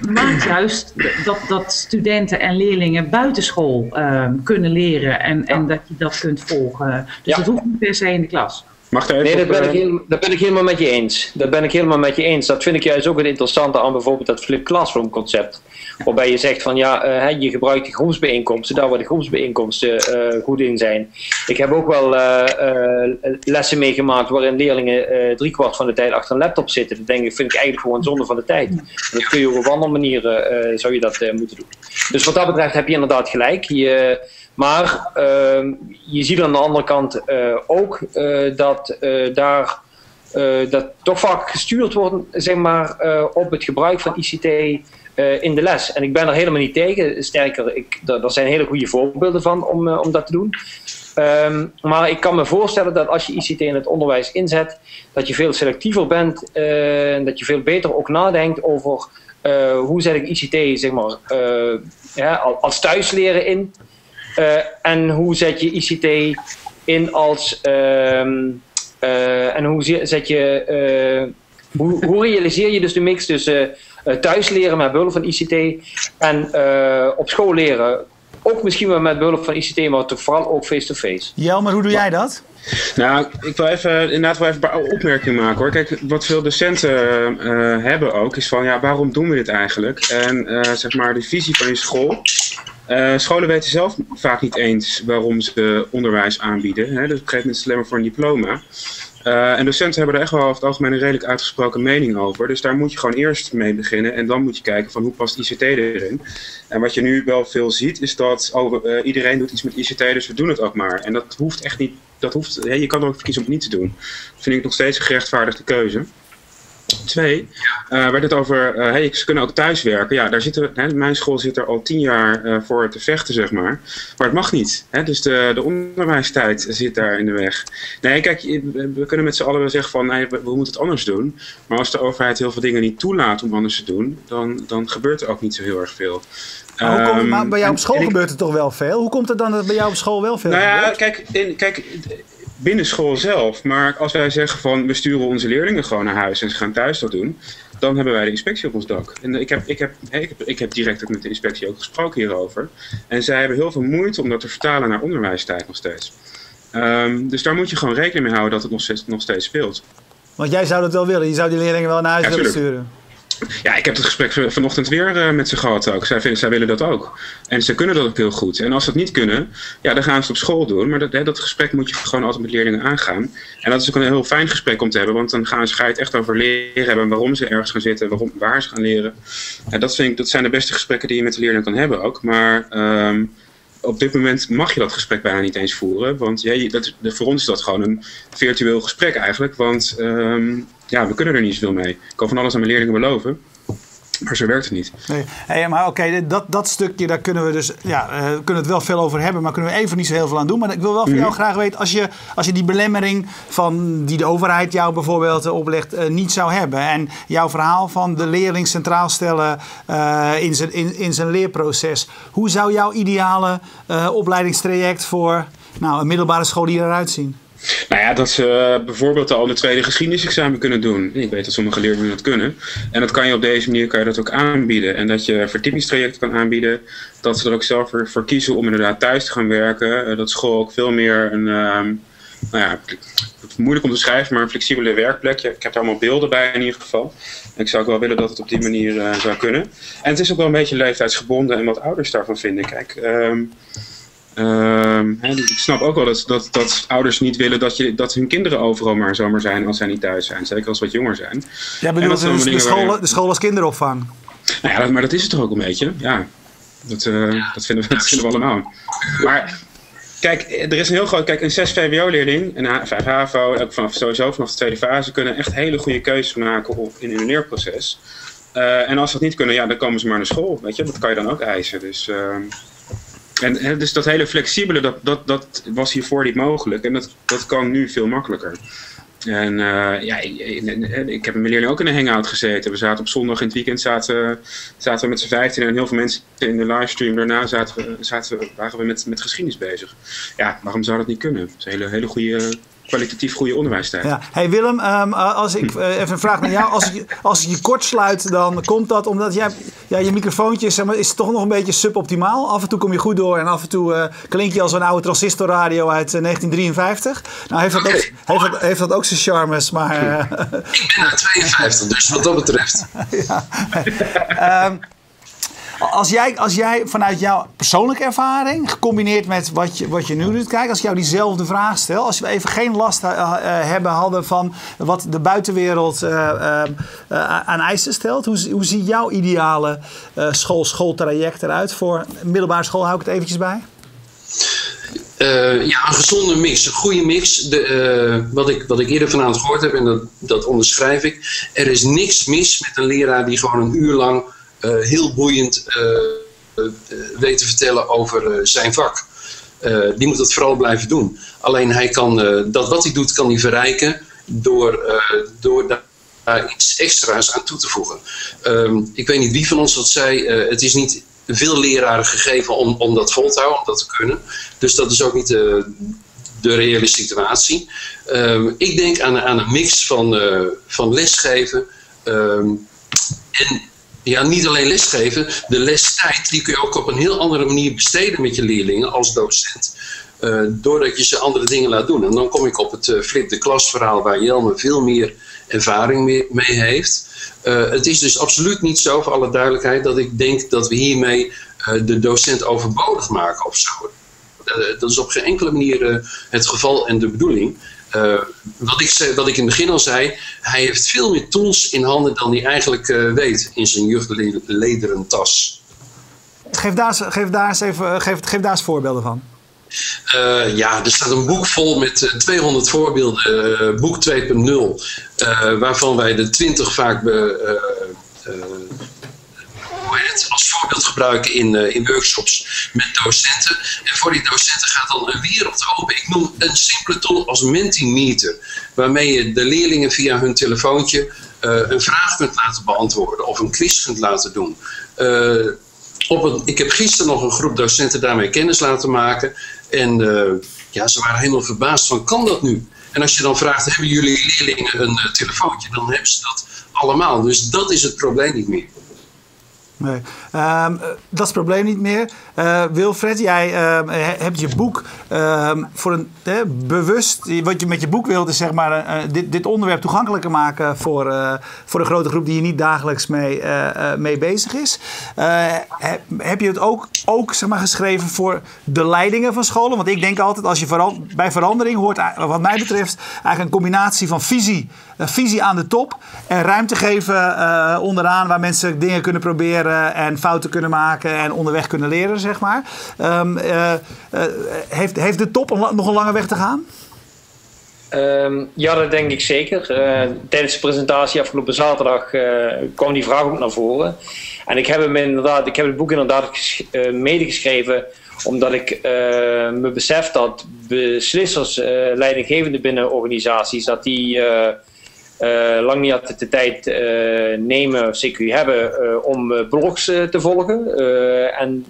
maakt juist dat, dat studenten en leerlingen buitenschool uh, kunnen leren en, ja. en dat je dat kunt volgen. Dus ja. dat hoeft niet per se in de klas. Mag daar nee, dat ben, ik heel, dat ben ik helemaal met je eens. Dat ben ik helemaal met je eens. Dat vind ik juist ook het interessante aan bijvoorbeeld dat flip classroom concept. Waarbij je zegt van ja, uh, je gebruikt de groepsbijeenkomsten, daar waar de groepsbijeenkomsten uh, goed in zijn. Ik heb ook wel uh, lessen meegemaakt waarin leerlingen driekwart van de tijd achter een laptop zitten. Dat denk ik, vind ik eigenlijk gewoon zonde van de tijd. Dat kun je op andere manieren zou je dat moeten doen. Dus wat dat betreft heb je inderdaad gelijk. Je, maar uh, je ziet aan de andere kant uh, ook uh, dat uh, daar dat toch vaak gestuurd wordt zeg maar, op het gebruik van ICT in de les. En ik ben er helemaal niet tegen. Sterker, ik, er zijn hele goede voorbeelden van om, om dat te doen. Um, maar ik kan me voorstellen dat als je ICT in het onderwijs inzet, dat je veel selectiever bent en dat je veel beter ook nadenkt over hoe zet ik ICT zeg maar, ja, als thuisleren in. Uh, en hoe zet je ICT in als. Uh, uh, en hoe zet je. Hoe, hoe, realiseer je dus de mix tussen thuis leren met behulp van ICT en op school leren? Ook misschien wel met behulp van ICT, maar toch vooral ook face-to-face. -face. Jelmer, hoe doe jij dat? Nou, ik wil even, inderdaad wel even een paar opmerkingen maken hoor. Kijk, wat veel docenten uh, hebben ook, is van ja, waarom doen we dit eigenlijk? En uh, zeg maar, de visie van je school uh, scholen weten zelf vaak niet eens waarom ze onderwijs aanbieden. Hè? Dus op een gegeven moment het alleen maar voor een diploma. Uh, en docenten hebben er echt wel over het algemeen een redelijk uitgesproken mening over. Dus daar moet je gewoon eerst mee beginnen. En dan moet je kijken van hoe past ICT erin. En wat je nu wel veel ziet is dat oh, uh, iedereen doet iets met ICT, dus we doen het ook maar. En dat hoeft echt niet. Dat hoeft, je kan er ook kiezen om het niet te doen. Dat vind ik nog steeds een gerechtvaardigde keuze. Twee, uh, werd het over, uh, hey, ze kunnen ook thuiswerken. Ja, daar zitten, hè, mijn school zit er al tien jaar uh, voor te vechten, zeg maar. Maar het mag niet. Hè? Dus de, de onderwijstijd zit daar in de weg. Nee, kijk, we kunnen met z'n allen wel zeggen van, nee, we, we, moeten het anders doen. Maar als de overheid heel veel dingen niet toelaat om anders te doen, dan, dan gebeurt er ook niet zo heel erg veel. Maar, komt, maar bij jou op school gebeurt er toch wel veel? Hoe komt het dan dat bij jou op school wel veel nou ja, gebeurt? Kijk, in, kijk binnen school zelf. Maar als wij zeggen van we sturen onze leerlingen gewoon naar huis en ze gaan thuis dat doen, dan hebben wij de inspectie op ons dak. En ik heb, ik heb, ik heb, ik heb direct ook met de inspectie ook gesproken hierover. En zij hebben heel veel moeite om dat te vertalen naar onderwijstijd nog steeds. Um, dus daar moet je gewoon rekening mee houden dat het nog steeds, nog steeds speelt. Want jij zou dat wel willen, je zou die leerlingen wel naar huis ja, willen sturen. Ja, ik heb het gesprek vanochtend weer uh, met ze gehad ook. Zij, vinden, zij willen dat ook. En ze kunnen dat ook heel goed. En als ze dat niet kunnen, ja, dan gaan ze het op school doen. Maar dat, hè, dat gesprek moet je gewoon altijd met leerlingen aangaan. En dat is ook een heel fijn gesprek om te hebben. Want dan gaan ze, ga het echt over leren hebben. Waarom ze ergens gaan zitten. Waarom, waar ze gaan leren. En dat, vind ik, dat zijn de beste gesprekken die je met de leerling kan hebben ook. Maar... Um, op dit moment mag je dat gesprek bijna niet eens voeren. Want ja, dat, voor ons is dat gewoon een virtueel gesprek eigenlijk. Want um, ja, we kunnen er niet zoveel mee. Ik kan van alles aan mijn leerlingen beloven. Maar zo werkt het niet. Nee. Hey, maar oké, dat, dat stukje, daar kunnen we dus ja, uh, kunnen het wel veel over hebben, maar kunnen we even niet zo heel veel aan doen. Maar ik wil wel van mm -hmm. jou graag weten, als je, als je die belemmering van die de overheid jou bijvoorbeeld oplegt, uh, niet zou hebben. En jouw verhaal van de leerling centraal stellen uh, in, zijn, in, in zijn leerproces. Hoe zou jouw ideale opleidingstraject voor nou, een middelbare school hier eruit zien? Nou ja, dat ze bijvoorbeeld al een tweede geschiedenisexamen kunnen doen. Ik weet dat sommige leerlingen dat kunnen. En dat kan je op deze manier kan je dat ook aanbieden. En dat je verdiepingstrajecten kan aanbieden. Dat ze er ook zelf voor, kiezen om inderdaad thuis te gaan werken. dat school ook veel meer een, um, nou ja, moeilijk om te schrijven, maar een flexibele werkplek. Ik heb daar allemaal beelden bij in ieder geval. Ik zou ook wel willen dat het op die manier zou kunnen. En het is ook wel een beetje leeftijdsgebonden en wat ouders daarvan vinden. Kijk, um, ik snap ook wel dat, dat, dat ouders niet willen dat, je, dat hun kinderen overal maar zomaar zijn als zij niet thuis zijn. Zeker als ze wat jonger zijn. Ja, bedoelt dus de, school, de school als kinderopvang? Nou ja, maar dat is het toch ook een beetje. Ja, dat, uh, dat, vinden, we, dat vinden we allemaal. Maar kijk, er is een heel groot... Kijk, een 6 VWO-leerling, een 5 HAVO, ook vanaf, sowieso vanaf de tweede fase... kunnen echt hele goede keuzes maken op, in hun leerproces. Uh, en als ze dat niet kunnen, ja, dan komen ze maar naar school. Weet je, dat kan je dan ook eisen. Dus... Uh, en dus dat hele flexibele, dat, dat, dat was hiervoor niet mogelijk. En dat, dat kan nu veel makkelijker. En uh, ja, ik, ik, heb met mijn leerling ook in een hangout gezeten. We zaten op zondag in het weekend zaten, zaten we met z'n vijftien en heel veel mensen in de livestream daarna zaten we, zaten, waren we met, met geschiedenis bezig. Ja, waarom zou dat niet kunnen? Dat is een hele, hele goede kwalitatief goede onderwijstijd. Ja. Hey Willem, um, als ik uh, even een vraag naar jou. Als ik, als ik je kort sluit, dan komt dat omdat jij, ja, je microfoontje zeg maar, is toch nog een beetje suboptimaal. Af en toe kom je goed door en af en toe uh, klink je als een oude transistorradio uit 1953. Nou, heeft dat, ook, heeft, dat, heeft dat ook zijn charmes, maar... ik ben uit 52, dus wat dat betreft. ja. um, als jij, als jij vanuit jouw persoonlijke ervaring, gecombineerd met wat je, wat je nu doet, kijk, als ik jou diezelfde vraag stel, als we even geen last uh, hebben hadden van wat de buitenwereld uh, aan eisen stelt, hoe, hoe ziet jouw ideale school, schooltraject eruit voor middelbare school? Hou ik het eventjes bij. Ja, een gezonde mix, een goede mix. De, wat, ik, wat ik eerder vanavond gehoord heb, en dat, dat onderschrijf ik. Er is niks mis met een leraar die gewoon een uur lang eh, heel boeiend eh, eh, weet te vertellen over zijn vak. die moet dat vooral blijven doen. Alleen hij kan, dat wat hij doet, kan hij verrijken door, door daar iets extra's aan toe te voegen. Ehm, ik weet niet wie van ons dat zei. het is niet veel leraren gegeven om, om dat vol te houden, om dat te kunnen. Dus dat is ook niet de, de reële situatie. Ehm, ik denk aan, aan een mix van, van lesgeven ehm, en ja, niet alleen lesgeven. De lestijd die kun je ook op een heel andere manier besteden met je leerlingen als docent. Uh, doordat je ze andere dingen laat doen. En dan kom ik op het uh, Flip de Klas verhaal waar Jelme veel meer ervaring mee, heeft. Uh, het is dus absoluut niet zo, voor alle duidelijkheid, dat ik denk dat we hiermee de docent overbodig maken of zo. dat is op geen enkele manier het geval en de bedoeling. Uh, wat, ik, wat ik in het begin al zei, hij heeft veel meer tools in handen dan hij eigenlijk uh, weet in zijn jeugdlederen tas. Geef daar, geef daar eens even geef, geef daar eens voorbeelden van. Uh, ja, er staat een boek vol met 200 voorbeelden, boek 2.0, waarvan wij de 20 vaak be, als voorbeeld gebruiken in, uh, in workshops met docenten. En voor die docenten gaat dan een wereld open. Ik noem een simpele tool als Mentimeter, waarmee je de leerlingen via hun telefoontje uh, een vraag kunt laten beantwoorden of een quiz kunt laten doen. Uh, op ik heb gisteren nog een groep docenten daarmee kennis laten maken. En ja, ze waren helemaal verbaasd van, kan dat nu? En als je dan vraagt, hebben jullie leerlingen een telefoontje? Dan hebben ze dat allemaal. Dus dat is het probleem niet meer. Nee. Um, dat is het probleem niet meer. Uh, Wilfred, jij uh, hebt je boek uh, voor een bewust. Wat je met je boek wilt, is zeg maar eh, dit, dit, onderwerp toegankelijker maken voor, eh, voor een grote groep die je niet dagelijks mee, mee bezig is. Heb, heb, je het ook, ook zeg maar, geschreven voor de leidingen van scholen? Want ik denk altijd, als je bij verandering hoort, wat mij betreft, eigenlijk een combinatie van visie, visie aan de top en ruimte geven onderaan waar mensen dingen kunnen proberen en fouten kunnen maken en onderweg kunnen leren, zeg maar. Um, uh, uh, heeft, heeft de top nog een lange weg te gaan? Um, ja, dat denk ik zeker. Uh, tijdens de presentatie afgelopen zaterdag kwam die vraag ook naar voren. En ik heb, hem inderdaad, ik heb het boek inderdaad medegeschreven omdat ik me besef dat beslissers, leidinggevenden binnen organisaties, dat die lang niet altijd de tijd uh, nemen, CQ hebben, uh, om blogs te volgen. en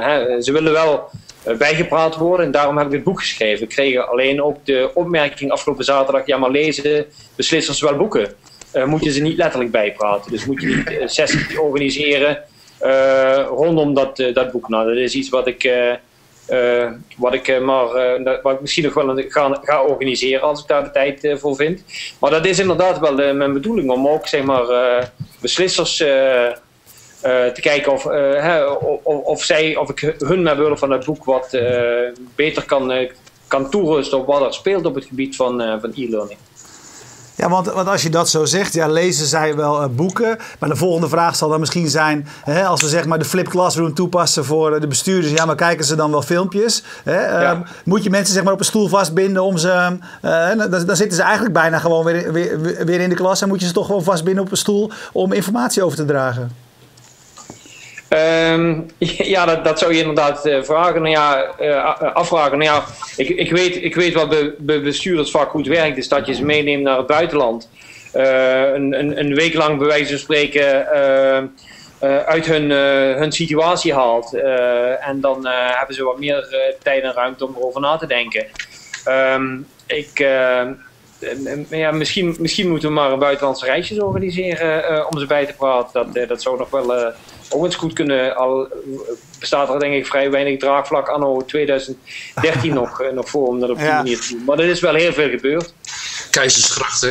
hè, ze willen wel bijgepraat worden en daarom heb ik dit boek geschreven. Ik kreeg alleen ook de opmerking afgelopen zaterdag, ja maar lezen beslissers wel boeken. moet je ze niet letterlijk bijpraten. Dus moet je niet sessies organiseren rondom dat, dat boek. Nou, dat is iets wat ik Uh, wat, ik, maar, uh, wat ik misschien nog wel ga, ga, organiseren als ik daar de tijd voor vind. Maar dat is inderdaad wel mijn bedoeling om ook zeg maar, beslissers te kijken of, hè, of, of, zij, of ik hun met behulp van het boek wat beter kan, kan toerusten op wat er speelt op het gebied van, van e-learning. Ja, want, want als je dat zo zegt, ja, lezen zij wel uh, boeken. Maar de volgende vraag zal dan misschien zijn: hè, als we zeg maar de flip classroom toepassen voor de bestuurders, ja, maar kijken ze dan wel filmpjes? Hè? Uh, moet je mensen zeg maar op een stoel vastbinden om ze. Dan, dan, zitten ze eigenlijk bijna gewoon weer, weer, weer in de klas en moet je ze toch gewoon vastbinden op een stoel om informatie over te dragen? Um, ja, dat, zou je inderdaad uh, vragen. Nou ja, uh, afvragen. Nou ja, ik, ik, weet, ik weet wat be, be bestuurdersvak goed werkt. Is dat je ze meeneemt naar het buitenland. Uh, een, een, een, week lang bij wijze van spreken uit hun, hun situatie haalt. en dan hebben ze wat meer tijd en ruimte om erover na te denken. Um, ik, ja, misschien, misschien moeten we maar een buitenlandse reisjes organiseren om ze bij te praten. Dat, dat zou nog wel ook eens goed kunnen. Al bestaat er denk ik vrij weinig draagvlak anno 2013 nog, eh, nog voor om dat op die manier te doen. Maar er is wel heel veel gebeurd. Keizersgracht, hè?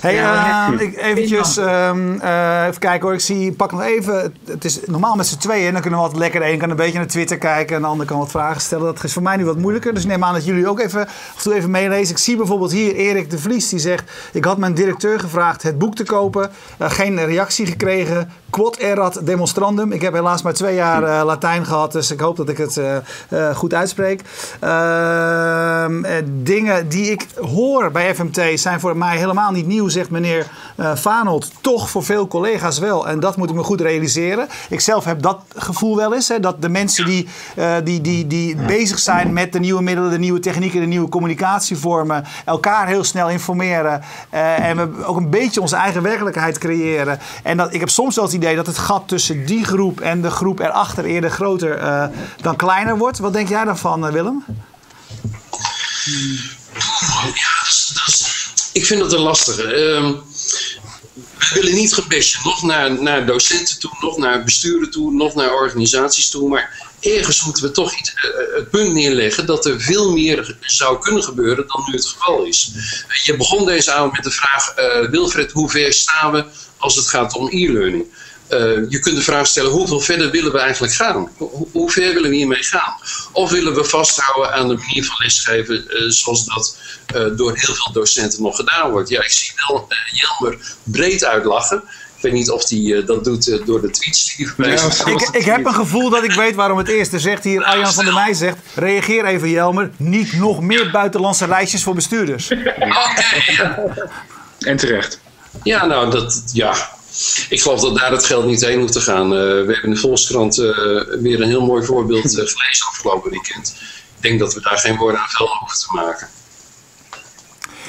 Hey, ja, uh, ik, eventjes um, uh, even kijken hoor. Ik zie, pak nog even. Het is normaal met z'n tweeën. Dan kunnen we wat lekker. De een kan een beetje naar Twitter kijken. En de ander kan wat vragen stellen. Dat is voor mij nu wat moeilijker. Dus neem aan dat jullie ook even, toe even meelezen. Ik zie bijvoorbeeld hier Erik de Vries. Die zegt: Ik had mijn directeur gevraagd het boek te kopen. Uh, geen reactie gekregen. Quod erat demonstrandum. Ik heb helaas maar twee jaar uh, Latijn gehad. Dus ik hoop dat ik het uh, goed uitspreek. Ehm, dingen die ik hoor bij FMT zijn voor mij helemaal niet nieuw, zegt meneer uh, Fanold. Toch voor veel collega's wel. En dat moet ik me goed realiseren. Ik zelf heb dat gevoel wel eens. Hè, dat de mensen die, uh, die, die, die bezig zijn met de nieuwe middelen, de nieuwe technieken, de nieuwe communicatievormen, elkaar heel snel informeren. Uh, en we ook een beetje onze eigen werkelijkheid creëren. En dat, ik heb soms wel het idee dat het gat tussen die groep en de groep erachter eerder groter dan kleiner wordt. Wat denk jij daarvan, Willem? Ja, dat is, ik vind dat een lastige. Um, we willen niet gebashen, nog naar, naar docenten toe, nog naar besturen toe, nog naar organisaties toe. Maar ergens moeten we toch iets, uh, het punt neerleggen dat er veel meer zou kunnen gebeuren dan nu het geval is. Je begon deze avond met de vraag, uh, Wilfred, hoe ver staan we als het gaat om e-learning? Uh, je kunt de vraag stellen, hoeveel verder willen we eigenlijk gaan? Hoe, hoe, ver willen we hiermee gaan? Of willen we vasthouden aan de manier van lesgeven uh, zoals dat uh, door heel veel docenten nog gedaan wordt? Ja, ik zie wel Jelmer breed uitlachen. Ik weet niet of hij dat doet door de tweets die voorbij ja, ik, ik heb een gevoel dat ik weet waarom het eerste zegt hier. Arjan van der Meij zegt, reageer even Jelmer. Niet nog meer buitenlandse lijstjes voor bestuurders. Oké. Okay. En terecht. Ja, nou, dat, ja, ik geloof dat daar het geld niet heen hoeft te gaan. Uh, we hebben in de Volkskrant uh, weer een heel mooi voorbeeld uh, gelezen afgelopen weekend. Ik denk dat we daar geen woorden aan vuil hoeven te maken.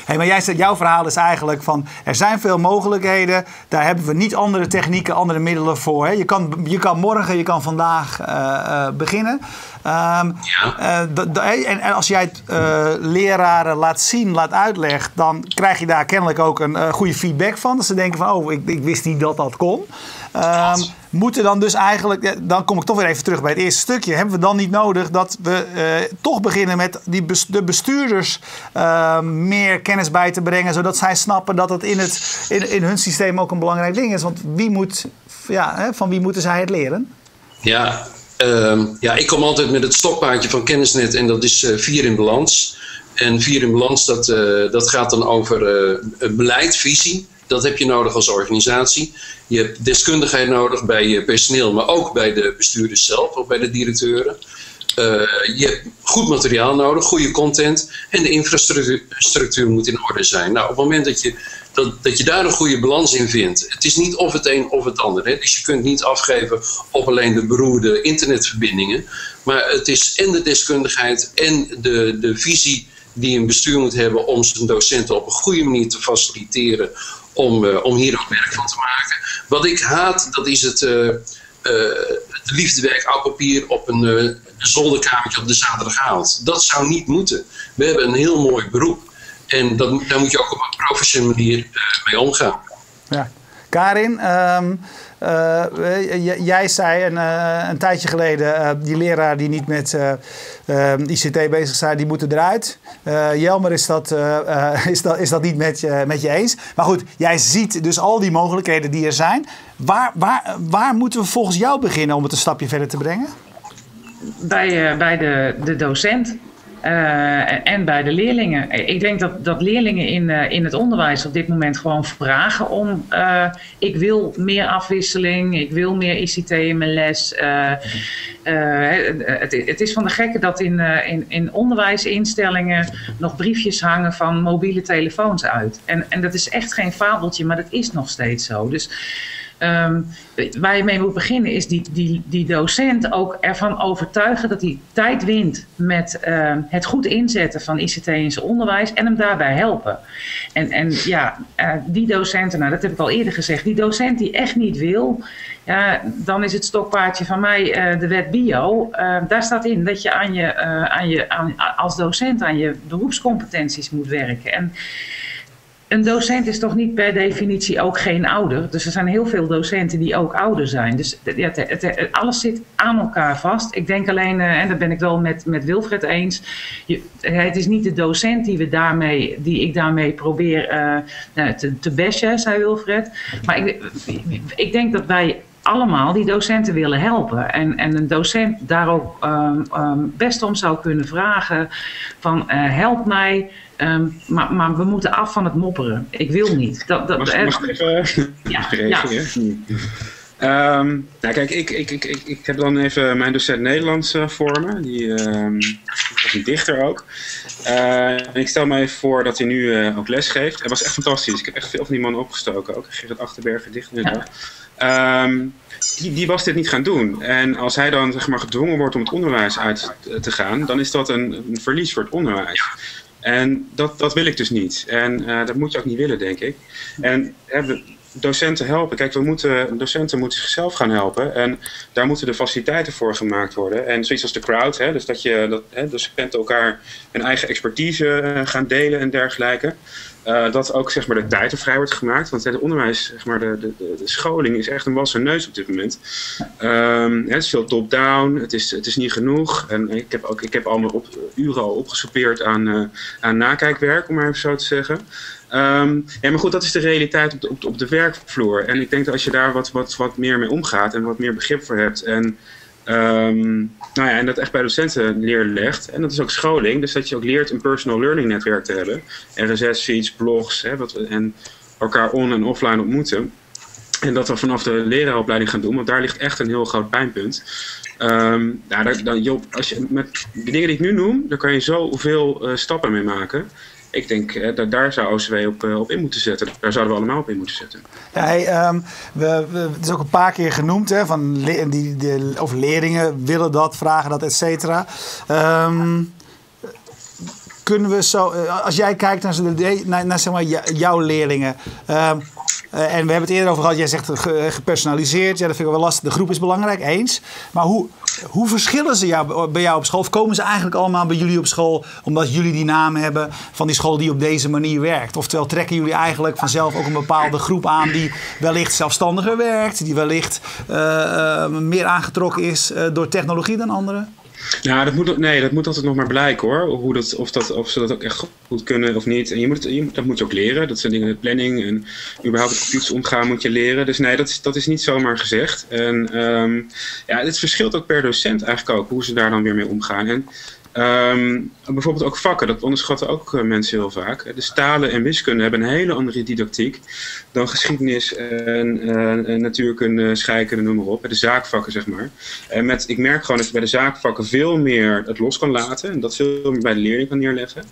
Hey, maar jij zegt, jouw verhaal is eigenlijk van er zijn veel mogelijkheden. Daar hebben we niet andere technieken, andere middelen voor. Hè? Je, kan, je kan morgen, je kan vandaag uh, uh, beginnen. Um, ja. uh, en, en, als jij het leraren laat zien, laat uitleggen, dan krijg je daar kennelijk ook een goede feedback van. Dat ze denken van, oh, ik, ik wist niet dat dat kon. Um, moeten dan dus eigenlijk, dan kom ik toch weer even terug bij het eerste stukje. Hebben we dan niet nodig dat we uh, toch beginnen met die de bestuurders uh, meer kennis bij te brengen, zodat zij snappen dat het in, het, in, in hun systeem ook een belangrijk ding is? Want wie moet, ja, van wie moeten zij het leren? Ja, uh, ja, ik kom altijd met het stokpaardje van kennisnet en dat is uh, vier in balans. En vier in balans, dat, uh, dat gaat dan over beleid, visie. Dat heb je nodig als organisatie. Je hebt deskundigheid nodig bij je personeel, maar ook bij de bestuurders zelf of bij de directeuren. Uh, je hebt goed materiaal nodig, goede content en de infrastructuur moet in orde zijn. Nou, op het moment dat je, dat, dat je daar een goede balans in vindt, het is niet of het een of het ander. Hè? Dus je kunt niet afgeven op alleen de beroerde internetverbindingen, maar het is en de deskundigheid en de, de visie die een bestuur moet hebben om zijn docenten op een goede manier te faciliteren om, uh, om hier ook werk van te maken. Wat ik haat, dat is het, uh, het liefdewerk oud papier op een, zolderkamertje op de zaterdagavond. Dat zou niet moeten. We hebben een heel mooi beroep. En dat, daar moet je ook op een professionele manier mee omgaan. Ja. Karin, um, jij zei een, een tijdje geleden, die leraar die niet met ICT bezig zijn, die moeten eruit. Jelmer is dat, is dat, is dat niet met je, met je eens. Maar goed, jij ziet dus al die mogelijkheden die er zijn. Waar, waar, waar moeten we volgens jou beginnen om het een stapje verder te brengen? Bij, bij de, de docent. Uh, en bij de leerlingen. Ik denk dat, dat leerlingen in, uh, in het onderwijs op dit moment gewoon vragen om: uh, ik wil meer afwisseling, ik wil meer ICT in mijn les. Het, het, is van de gekke dat in, in, in onderwijsinstellingen nog briefjes hangen van mobiele telefoons uit. En, en dat is echt geen fabeltje, maar dat is nog steeds zo. Dus Um, waar je mee moet beginnen is die, die, die docent ook ervan overtuigen dat hij tijd wint met uh, het goed inzetten van ICT in zijn onderwijs en hem daarbij helpen. En, en ja, uh, die docenten, nou dat heb ik al eerder gezegd, die docent die echt niet wil, ja, dan is het stokpaardje van mij uh, de wet bio. daar staat in dat je, aan je, aan je als docent aan je beroepscompetenties moet werken. En een docent is toch niet per definitie ook geen ouder. Dus er zijn heel veel docenten die ook ouder zijn. Dus ja, het, alles zit aan elkaar vast. Ik denk alleen, uh, en daar ben ik wel met, met Wilfred eens. Je, het is niet de docent die, we daarmee, die ik daarmee probeer uh, te, te bashen, zei Wilfred. Maar ik, ik denk dat wij allemaal die docenten willen helpen. En, en een docent daar ook um, um, best om zou kunnen vragen van uh, help mij Um, maar, maar, we moeten af van het mopperen. Ik wil niet. Dat, dat, mag, mag ik even ja, reageren? Ja. Um, nou kijk, ik, ik, ik, ik, heb dan even mijn docent Nederlands uh, voor me. Die um, is een dichter ook. Uh, en ik stel me even voor dat hij nu uh, ook les geeft. Het was echt fantastisch. Ik heb echt veel van die man opgestoken ook. Gerrit Achterberg, dichter inderdaad. Ja. Die, die, was dit niet gaan doen. En als hij dan zeg maar, gedwongen wordt om het onderwijs uit te gaan, dan is dat een, een verlies voor het onderwijs. En dat, dat wil ik dus niet. En uh, dat moet je ook niet willen, denk ik. En docenten helpen. Kijk, we moeten, docenten moeten zichzelf gaan helpen. En daar moeten de faciliteiten voor gemaakt worden. En zoiets als de crowd, hè, dus dat, je, dat hè, elkaar hun eigen expertise uh, gaan delen en dergelijke. Uh, dat ook zeg maar, de tijd er vrij wordt gemaakt. Want het onderwijs, zeg maar, de, de, de scholing is echt een wassen neus op dit moment. Um, het is veel top-down, het is, het is niet genoeg. En ik heb, ook, ik heb al op, uren al opgesoupeerd aan, uh, aan nakijkwerk, om maar even zo te zeggen. Um, ja, maar goed, dat is de realiteit op de, op op de werkvloer. En ik denk dat als je daar wat, wat, wat meer mee omgaat en wat meer begrip voor hebt. En Um, nou ja, en dat echt bij docenten neerlegt. En dat is ook scholing, dus dat je ook leert een personal learning netwerk te hebben. RSS-feeds, blogs, hè, wat en elkaar on- en offline ontmoeten. En dat we vanaf de leraaropleiding gaan doen, want daar ligt echt een heel groot pijnpunt. Um, ja, dan, als je, met de dingen die ik nu noem, daar kan je zoveel uh, stappen mee maken ik denk uh, dat daar zou OCW op, uh, op in moeten zetten. Daar zouden we allemaal op in moeten zetten. Ja, um, we, we, het is ook een paar keer genoemd, hè, van die, of leerlingen willen dat, vragen dat, et cetera. Um, kunnen we zo, eh, als jij kijkt naar, naar, naar zeg maar, jouw leerlingen. Uh, en we hebben het eerder over gehad, jij zegt gepersonaliseerd. Ja, dat vind ik wel lastig. De groep is belangrijk, eens. Maar hoe, hoe verschillen ze jou, bij jou op school? Of komen ze eigenlijk allemaal bij jullie op school omdat jullie die naam hebben van die school die op deze manier werkt? Oftewel trekken jullie eigenlijk vanzelf ook een bepaalde groep aan die wellicht zelfstandiger werkt, die wellicht meer aangetrokken is door technologie dan anderen? Nou, dat moet, nee, dat moet altijd nog maar blijken hoor. Hoe dat, of, dat, of ze dat ook echt goed kunnen of niet. En je moet, dat moet je ook leren. Dat zijn dingen met planning en überhaupt met computers omgaan moet je leren. Dus nee, dat is, dat is niet zomaar gezegd. En um, ja, het verschilt ook per docent eigenlijk ook hoe ze daar dan weer mee omgaan. En Um, bijvoorbeeld ook vakken, dat onderschatten ook uh, mensen heel vaak. De talen en wiskunde hebben een hele andere didactiek dan geschiedenis en uh, natuurkunde, scheikunde, noem maar op. De zaakvakken, zeg maar. En met, ik merk gewoon dat je bij de zaakvakken veel meer het los kan laten en dat veel meer bij de leerling kan neerleggen.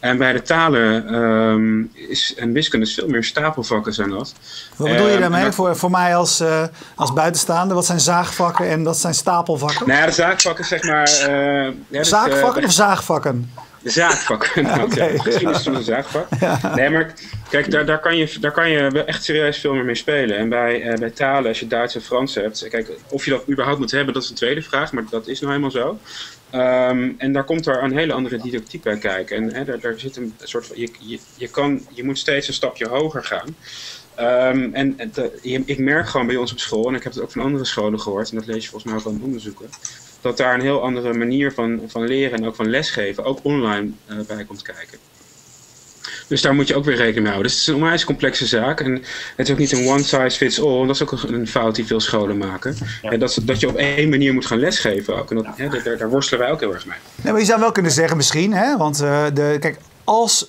En bij de talen um, is, en wiskunde is veel meer stapelvakken zijn dat. Wat bedoel je ehm, daarmee voor, voor mij als, uh, als buitenstaander? Wat zijn zaagvakken en wat zijn stapelvakken? Nou ja, de zaakvakken zeg maar... ja, dus, zaakvakken? of zaagvakken? De zaagvakken. Ja, okay. Misschien is het een zaagvak. Ja. Nee, maar kijk, daar, daar, kan je, daar kan je echt serieus veel meer mee spelen. En bij, uh, bij talen, als je Duits en Frans hebt, kijk, of je dat überhaupt moet hebben, dat is een tweede vraag, maar dat is nou helemaal zo. Um, en daar komt er een hele andere didactiek bij kijken. En hè, daar, daar zit een soort van, je, je, je, kan, je moet steeds een stapje hoger gaan. Ehm, en ik merk gewoon bij ons op school, en ik heb het ook van andere scholen gehoord, en dat lees je volgens mij ook in onderzoeken, dat daar een heel andere manier van, van leren en ook van lesgeven, ook online bij komt kijken. Dus daar moet je ook weer rekening mee houden. Dus het is een onwijs complexe zaak. En het is ook niet een one size fits all. Dat is ook een fout die veel scholen maken. Ja. Dat, dat je op één manier moet gaan lesgeven ook. En dat, hè, daar, daar, worstelen wij ook heel erg mee. Nee, maar je zou wel kunnen zeggen misschien, hè, want uh, de, kijk, als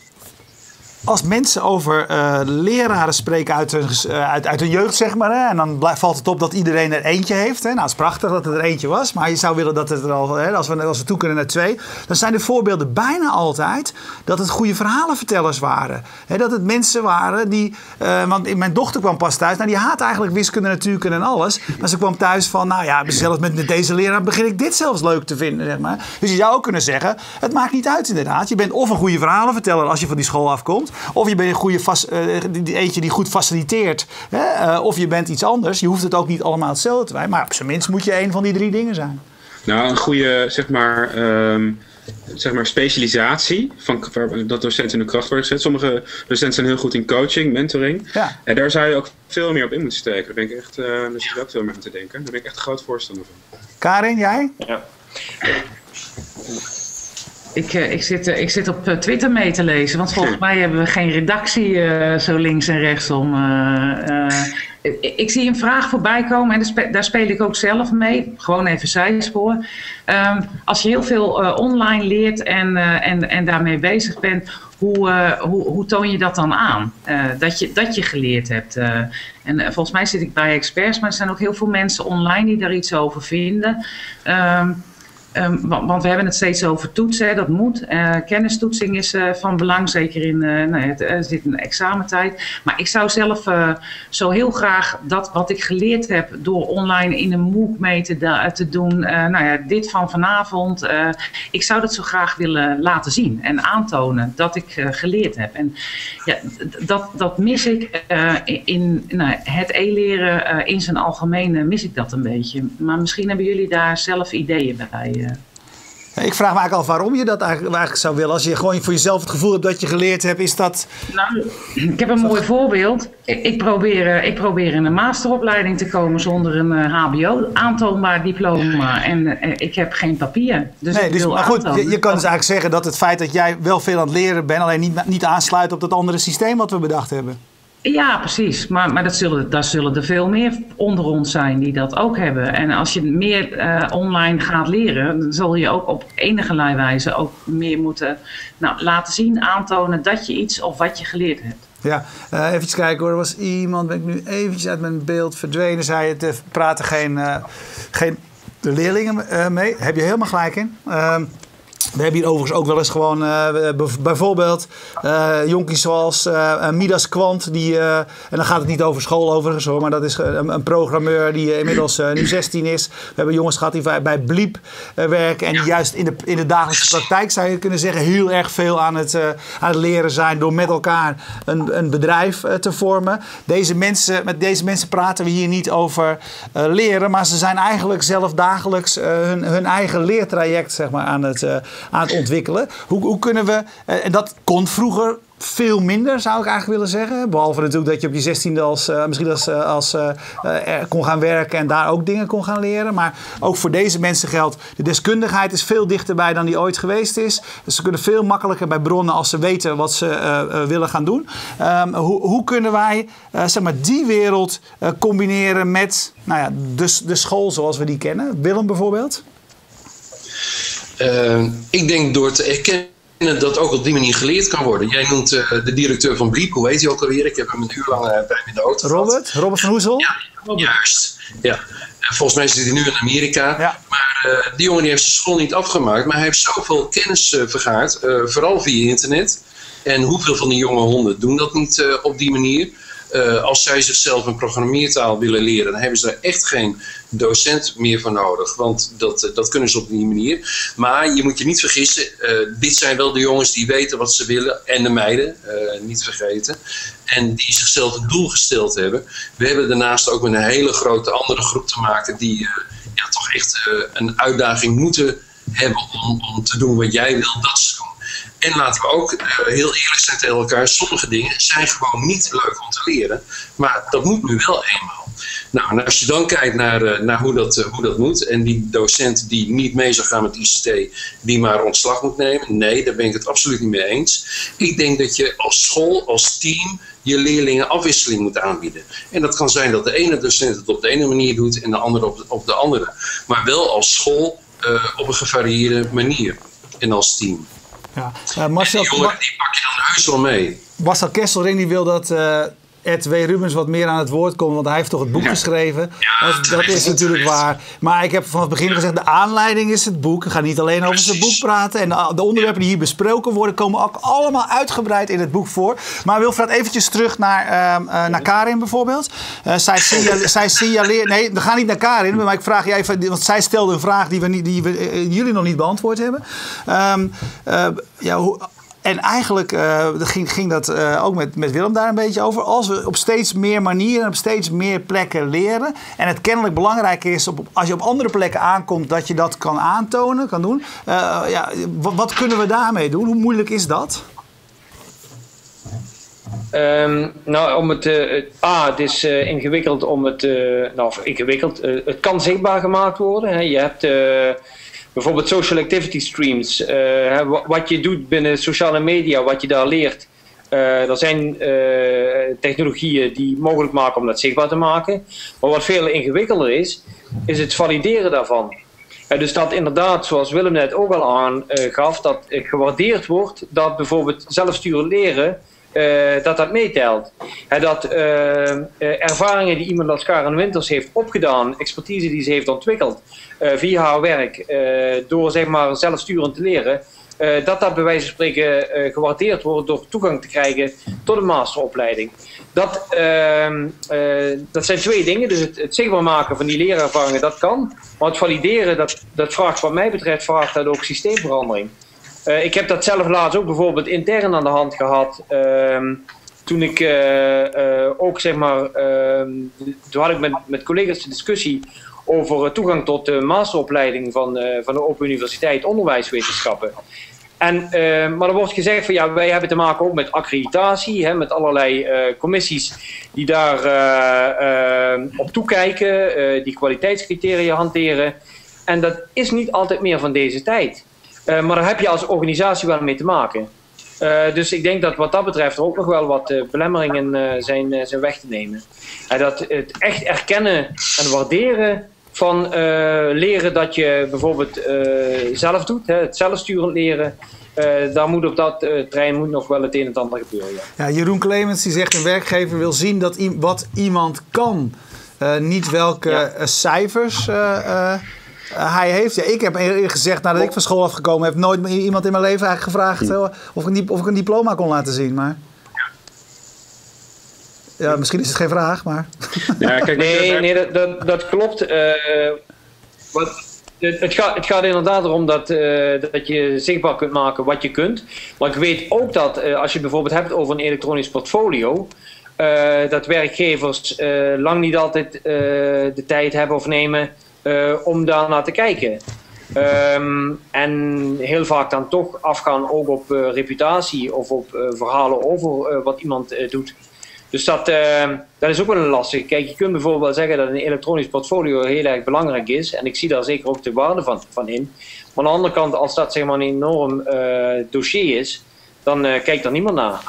als mensen over uh, leraren spreken uit hun, uh, uit, uit hun jeugd, zeg maar. Hè, en dan valt het op dat iedereen er eentje heeft. Hè. Nou, het is prachtig dat het er eentje was. Maar je zou willen dat het er al, hè, als, we, als we toe kunnen naar twee. Dan zijn de voorbeelden bijna altijd dat het goede verhalenvertellers waren. Hè, dat het mensen waren die. Uh, want mijn dochter kwam pas thuis. Nou, die haat eigenlijk wiskunde, natuurkunde en alles. Maar ze kwam thuis van. Nou ja, zelfs met deze leraar begin ik dit zelfs leuk te vinden. Zeg maar. Dus je zou ook kunnen zeggen: het maakt niet uit, inderdaad. Je bent of een goede verhalenverteller als je van die school afkomt. Of je bent een goede uh, eentje die goed faciliteert. Hè? Uh, of je bent iets anders. Je hoeft het ook niet allemaal hetzelfde te zijn. Maar op zijn minst moet je een van die drie dingen zijn. Nou, een goede, zeg maar... Um zeg maar specialisatie, van, dat docenten in de kracht worden gezet. Sommige docenten zijn heel goed in coaching, mentoring. Ja. En daar zou je ook veel meer op in moeten steken. Daar ben ik echt, uh, daar zit je ook veel meer aan te denken. Daar ben ik echt een groot voorstander van. Karin, jij? Ja. Ik, eh, ik, zit, eh, ik zit op eh, Twitter mee te lezen, want volgens mij hebben we geen redactie uh, zo links en rechtsom. Uh, ik, ik, zie een vraag voorbij komen en daar speel ik ook zelf mee. Gewoon even zijspoor. Um, als je heel veel online leert en, en, en daarmee bezig bent, hoe, hoe, hoe toon je dat dan aan? dat, je, dat je geleerd hebt. en volgens mij zit ik bij experts, maar er zijn ook heel veel mensen online die daar iets over vinden. Um, Um, want we hebben het steeds over toetsen, dat moet. Uh, kennistoetsing is uh, van belang, zeker in uh, nou, het, zit een examentijd. Maar ik zou zelf zo heel graag dat wat ik geleerd heb door online in een MOOC mee te, doen, nou ja, dit van vanavond, ik zou dat zo graag willen laten zien en aantonen dat ik geleerd heb. En ja, dat, dat mis ik in nou, het e-leren in zijn algemeen, mis ik dat een beetje. Maar misschien hebben jullie daar zelf ideeën bij. Ik vraag me eigenlijk al waarom je dat eigenlijk, zou willen. Als je gewoon voor jezelf het gevoel hebt dat je geleerd hebt, is dat. Nou, ik heb een mooi voorbeeld. Ik, probeer, eh, ik probeer in een masteropleiding te komen zonder een HBO, eh, aantoonbaar diploma. En eh, ik heb geen papier. Dus nee, dus, maar goed, je, je, kan dus eigenlijk zeggen dat het feit dat jij wel veel aan het leren bent, alleen niet, niet aansluit op dat andere systeem wat we bedacht hebben. Ja, precies. Maar, maar dat zullen, daar zullen er veel meer onder ons zijn die dat ook hebben. En als je meer uh, online gaat leren, dan zul je ook op enige wijze ook meer moeten nou, laten zien, aantonen dat je iets of wat je geleerd hebt. Ja, uh, even kijken hoor. Er was iemand, ben ik nu eventjes uit mijn beeld verdwenen, zei het, er praten geen, geen de leerlingen mee. Heb je helemaal gelijk in. Ehm, we hebben hier overigens ook wel eens gewoon uh, bijvoorbeeld uh, jonkies zoals uh, Midas Kwant. Die, en dan gaat het niet over school overigens hoor, maar dat is een, een programmeur die inmiddels nu 16 is. We hebben jongens gehad die bij, bij Bliep werken en die juist in de, in de dagelijkse praktijk zou je kunnen zeggen heel erg veel aan het, aan het leren zijn door met elkaar een, een bedrijf te vormen. Deze mensen, met deze mensen praten we hier niet over leren, maar ze zijn eigenlijk zelf dagelijks hun, hun eigen leertraject zeg maar, aan het aan het ontwikkelen. Hoe, hoe kunnen we, eh, en dat kon vroeger veel minder, zou ik eigenlijk willen zeggen. Behalve natuurlijk dat je op je zestiende als, uh, misschien als, uh, als kon gaan werken en daar ook dingen kon gaan leren. Maar ook voor deze mensen geldt, de deskundigheid is veel dichterbij dan die ooit geweest is. Dus ze kunnen veel makkelijker bij bronnen als ze weten wat ze willen gaan doen. Um, hoe, hoe, kunnen wij zeg maar die wereld combineren met nou ja, de, de school zoals we die kennen? Willem bijvoorbeeld? Uh, ik denk door te erkennen dat ook op die manier geleerd kan worden. Jij noemt uh, de directeur van Bliep, hoe heet hij ook alweer? Ik heb hem een uur lang uh, bij me in de auto Robert? Gehad. Robert van Hoezel? Ja, juist. Ja. volgens mij zit hij nu in Amerika. Ja. Maar uh, die jongen die heeft zijn school niet afgemaakt, maar hij heeft zoveel kennis vergaard, vooral via internet. En hoeveel van die jonge honden doen dat niet op die manier? Uh, als zij zichzelf een programmeertaal willen leren, dan hebben ze er echt geen docent meer voor nodig. Want dat, eh, dat kunnen ze op die manier. Maar je moet je niet vergissen, uh, dit zijn wel de jongens die weten wat ze willen. En de meiden, niet vergeten. En die zichzelf een doel gesteld hebben. We hebben daarnaast ook met een hele grote andere groep te maken die ja, toch echt een uitdaging moeten hebben om, om te doen wat jij wil dat ze doen. En laten we ook heel eerlijk zijn tegen elkaar. Sommige dingen zijn gewoon niet leuk om te leren. Maar dat moet nu wel eenmaal. Nou, en als je dan kijkt naar, uh, naar hoe, dat, uh, hoe dat moet en die docent die niet mee zou gaan met ICT, die maar ontslag moet nemen, nee, daar ben ik het absoluut niet mee eens. Ik denk dat je als school, als team, je leerlingen afwisseling moet aanbieden. En dat kan zijn dat de ene docent het op de ene manier doet en de andere op de, op de andere. Maar wel als school op een gevarieerde manier en als team. Ja. Marcel, en die jongen die pak je dan heus wel mee. Marcel Kesselring die wil dat Ed W. Rubens wat meer aan het woord komt, want hij heeft toch het boek geschreven. Ja, dat, dat is natuurlijk waar. Maar ik heb van het begin gezegd, de aanleiding is het boek. We gaan niet alleen over zijn boek praten. En de, de, onderwerpen die hier besproken worden, komen ook allemaal uitgebreid in het boek voor. Maar Wilfred, eventjes terug naar, uh, uh, naar Karin bijvoorbeeld. Uh, zij, signale, zij signaleert... Nee, we gaan niet naar Karin, maar ik vraag je even... Want zij stelde een vraag die, we niet, die we, jullie nog niet beantwoord hebben. Um, ja, hoe, en eigenlijk uh, ging, ging, dat uh, ook met, met Willem daar een beetje over. Als we op steeds meer manieren, op steeds meer plekken leren. En het kennelijk belangrijk is, op, als je op andere plekken aankomt, dat je dat kan aantonen, kan doen. Uh, ja, wat, kunnen we daarmee doen? Hoe moeilijk is dat? Um, nou, om het. A, het is ingewikkeld om het. nou, ingewikkeld. het kan zichtbaar gemaakt worden. Hè. Je hebt bijvoorbeeld social activity streams. Uh, wat je doet binnen sociale media, wat je daar leert. Uh, er zijn uh, technologieën die mogelijk maken om dat zichtbaar te maken. Maar wat veel ingewikkelder is, is het valideren daarvan. dus dat inderdaad, zoals Willem net ook al aangaf, dat gewaardeerd wordt dat bijvoorbeeld zelfsturend leren uh, dat dat meetelt. Dat uh, ervaringen die iemand als Karen Winters heeft opgedaan, expertise die ze heeft ontwikkeld via haar werk, door zeg maar zelfsturend te leren, dat dat bij wijze van spreken gewaardeerd wordt door toegang te krijgen tot een masteropleiding. Dat, ehm, dat zijn twee dingen. Dus het, het, zichtbaar maken van die leerervaringen, dat kan. Maar het valideren, dat, dat vraagt wat mij betreft, vraagt dat ook systeemverandering. Uh, ik heb dat zelf laatst ook bijvoorbeeld intern aan de hand gehad. Uh, toen ik uh, uh, ook zeg maar. Ehm, toen had ik met, met collega's de discussie over toegang tot de masteropleiding van, van de Open Universiteit Onderwijswetenschappen. En, maar er wordt gezegd van ja, wij hebben te maken ook met accreditatie, hè, met allerlei commissies die daar op toekijken, die kwaliteitscriteria hanteren. En dat is niet altijd meer van deze tijd. Uh, maar daar heb je als organisatie wel mee te maken. Uh, dus ik denk dat wat dat betreft er ook nog wel wat uh, belemmeringen zijn, zijn weg te nemen. En dat het echt erkennen en waarderen van leren dat je bijvoorbeeld zelf doet, hè, het zelfsturend leren. daar moet op dat terrein moet nog wel het een en ander gebeuren. Ja. ja Jeroen Clemens die zegt een werkgever wil zien dat wat iemand kan. niet welke ja. cijfers hij heeft, ja, ik heb gezegd, nadat ik van school afgekomen heb, nooit iemand in mijn leven eigenlijk gevraagd uh, of, ik een, of ik een diploma kon laten zien. Maar... Ja, misschien is het geen vraag, maar. Ja, kijk, nee, nee dat, dat, dat klopt. Uh, wat, het, het, gaat, het gaat inderdaad erom dat, dat je zichtbaar kunt maken wat je kunt. Maar ik weet ook dat als je bijvoorbeeld hebt over een elektronisch portfolio. dat werkgevers lang niet altijd de tijd hebben of nemen uh, om daar naar te kijken. Um, en heel vaak dan toch afgaan ook op uh, reputatie of op uh, verhalen over wat iemand doet. Dus dat, dat is ook wel een lastig. Kijk, je kunt bijvoorbeeld zeggen dat een elektronisch portfolio heel erg belangrijk is. En ik zie daar zeker ook de waarde van, van in. Maar aan de andere kant, als dat zeg maar een enorm dossier is, dan kijkt er niemand naar.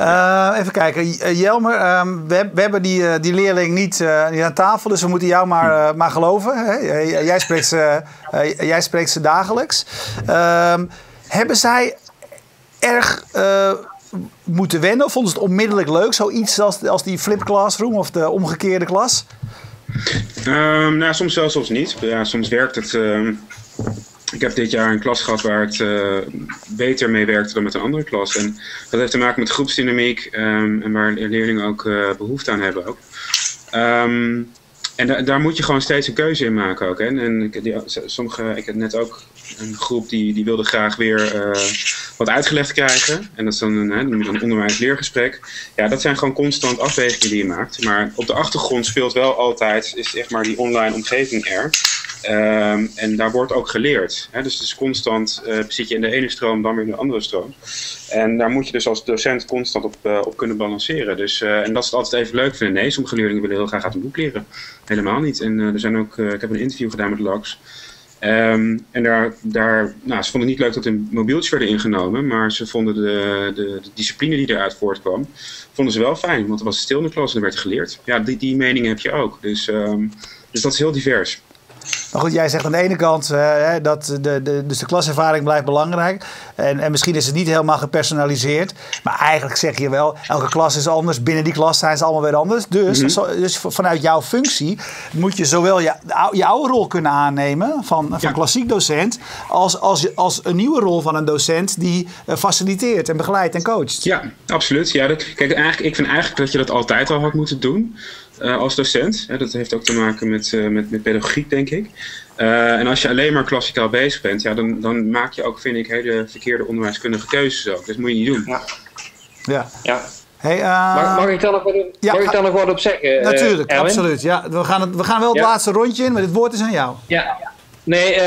Uh, even kijken, eh, Jelmer, uh, we, we, hebben die, uh, die leerling niet, niet, aan tafel, dus we moeten jou maar, maar geloven. Hè? Jij, spreekt ze, jij spreekt ze dagelijks. Ehm, hebben zij erg moeten wennen of vonden ze het onmiddellijk leuk? Zoiets als, als die flip classroom of de omgekeerde klas? Um, nou, soms wel, soms niet. Ja, soms werkt het ehm, ik heb dit jaar een klas gehad waar het uh, beter mee werkte dan met een andere klas. En dat heeft te maken met groepsdynamiek um, en waar leerlingen ook uh, behoefte aan hebben. Ook. Um, en da daar moet je gewoon steeds een keuze in maken ook. Hè? En die, sommige, ik heb net ook een groep die, die wilde graag weer uh, wat uitgelegd krijgen. En dat is dan een, een onderwijs-leergesprek. Ja, dat zijn gewoon constant afwegingen die je maakt. Maar op de achtergrond speelt wel altijd, is echt maar die online omgeving er. Ehm, en daar wordt ook geleerd. Hè? Dus het is constant, uh, zit je in de ene stroom, dan weer in de andere stroom. En daar moet je dus als docent constant op, uh, op kunnen balanceren. Dus, uh, en dat is altijd even leuk vinden. Nee, sommige leerlingen willen heel graag uit een boek leren. Helemaal niet. En er zijn ook, ik heb een interview gedaan met Lax. Um, en daar, daar, nou, ze vonden niet leuk dat een mobieltje werden ingenomen, maar ze vonden de, de, discipline die eruit voortkwam, vonden ze wel fijn, want er was stil in de klas en er werd geleerd. Ja, die, die mening heb je ook. Dus, um, dus dat is heel divers. Maar goed, jij zegt aan de ene kant uh, dat de, de, dus de klaservaring blijft belangrijk. En, en misschien is het niet helemaal gepersonaliseerd. Maar eigenlijk zeg je wel, elke klas is anders. Binnen die klas zijn ze allemaal weer anders. Dus, mm -hmm. dus vanuit jouw functie moet je zowel je, je oude rol kunnen aannemen van, van ja. klassiek docent. Als, als, als een nieuwe rol van een docent die uh, faciliteert en begeleidt en coacht. Ja, absoluut. Ja, dat, kijk, eigenlijk, ik vind eigenlijk dat je dat altijd al had moeten doen. Uh, als docent. dat heeft ook te maken met, uh, met, met pedagogiek, denk ik. Uh, en als je alleen maar klassikaal bezig bent, ja, dan, dan maak je ook, vind ik, hele verkeerde onderwijskundige keuzes ook. Dat moet je niet doen. Ja. Ja. ja. Hey, mag, mag, ik daar nog wat, ja, mag ik daar nog wat op zeggen? Natuurlijk, absoluut. Ja, we, gaan het, we gaan wel het ja. laatste rondje in, maar het woord is aan jou. Ja, Nee,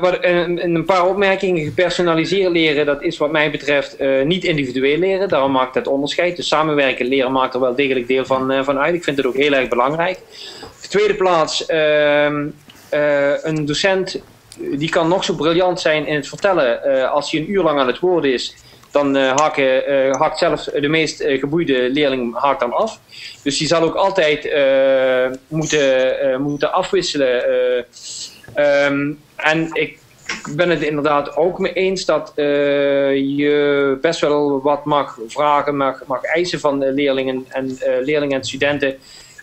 wat, een, een, paar opmerkingen. Gepersonaliseerd leren, dat is wat mij betreft uh, niet individueel leren. Daarom maakt het onderscheid. Dus samenwerken leren maakt er wel degelijk deel van, uh, van uit. Ik vind het ook heel erg belangrijk. Op de tweede plaats, ehm, een docent die kan nog zo briljant zijn in het vertellen. als hij een uur lang aan het woord is, dan haakt zelfs de meest geboeide leerling haakt dan af. Dus die zal ook altijd moeten, moeten afwisselen Um, en ik ben het inderdaad ook mee eens dat uh, je best wel wat mag vragen, mag, mag eisen van leerlingen en, uh, leerlingen en studenten.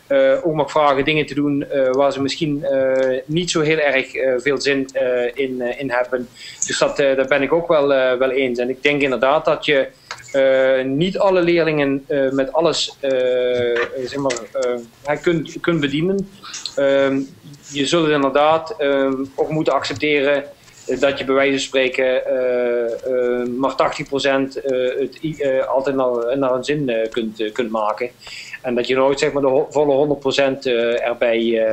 Uh, ook mag vragen dingen te doen waar ze misschien niet zo heel erg veel zin in, in hebben. Dus dat, daar ben ik ook wel, wel eens. En ik denk inderdaad dat je niet alle leerlingen met alles zeg maar, kunt, kunt bedienen. Ehm, je zult inderdaad uh, ook moeten accepteren dat je bij wijze van spreken uh, uh, maar 80% het altijd naar, naar een zin kunt, kunt maken. En dat je nooit zeg maar, de volle 100% erbij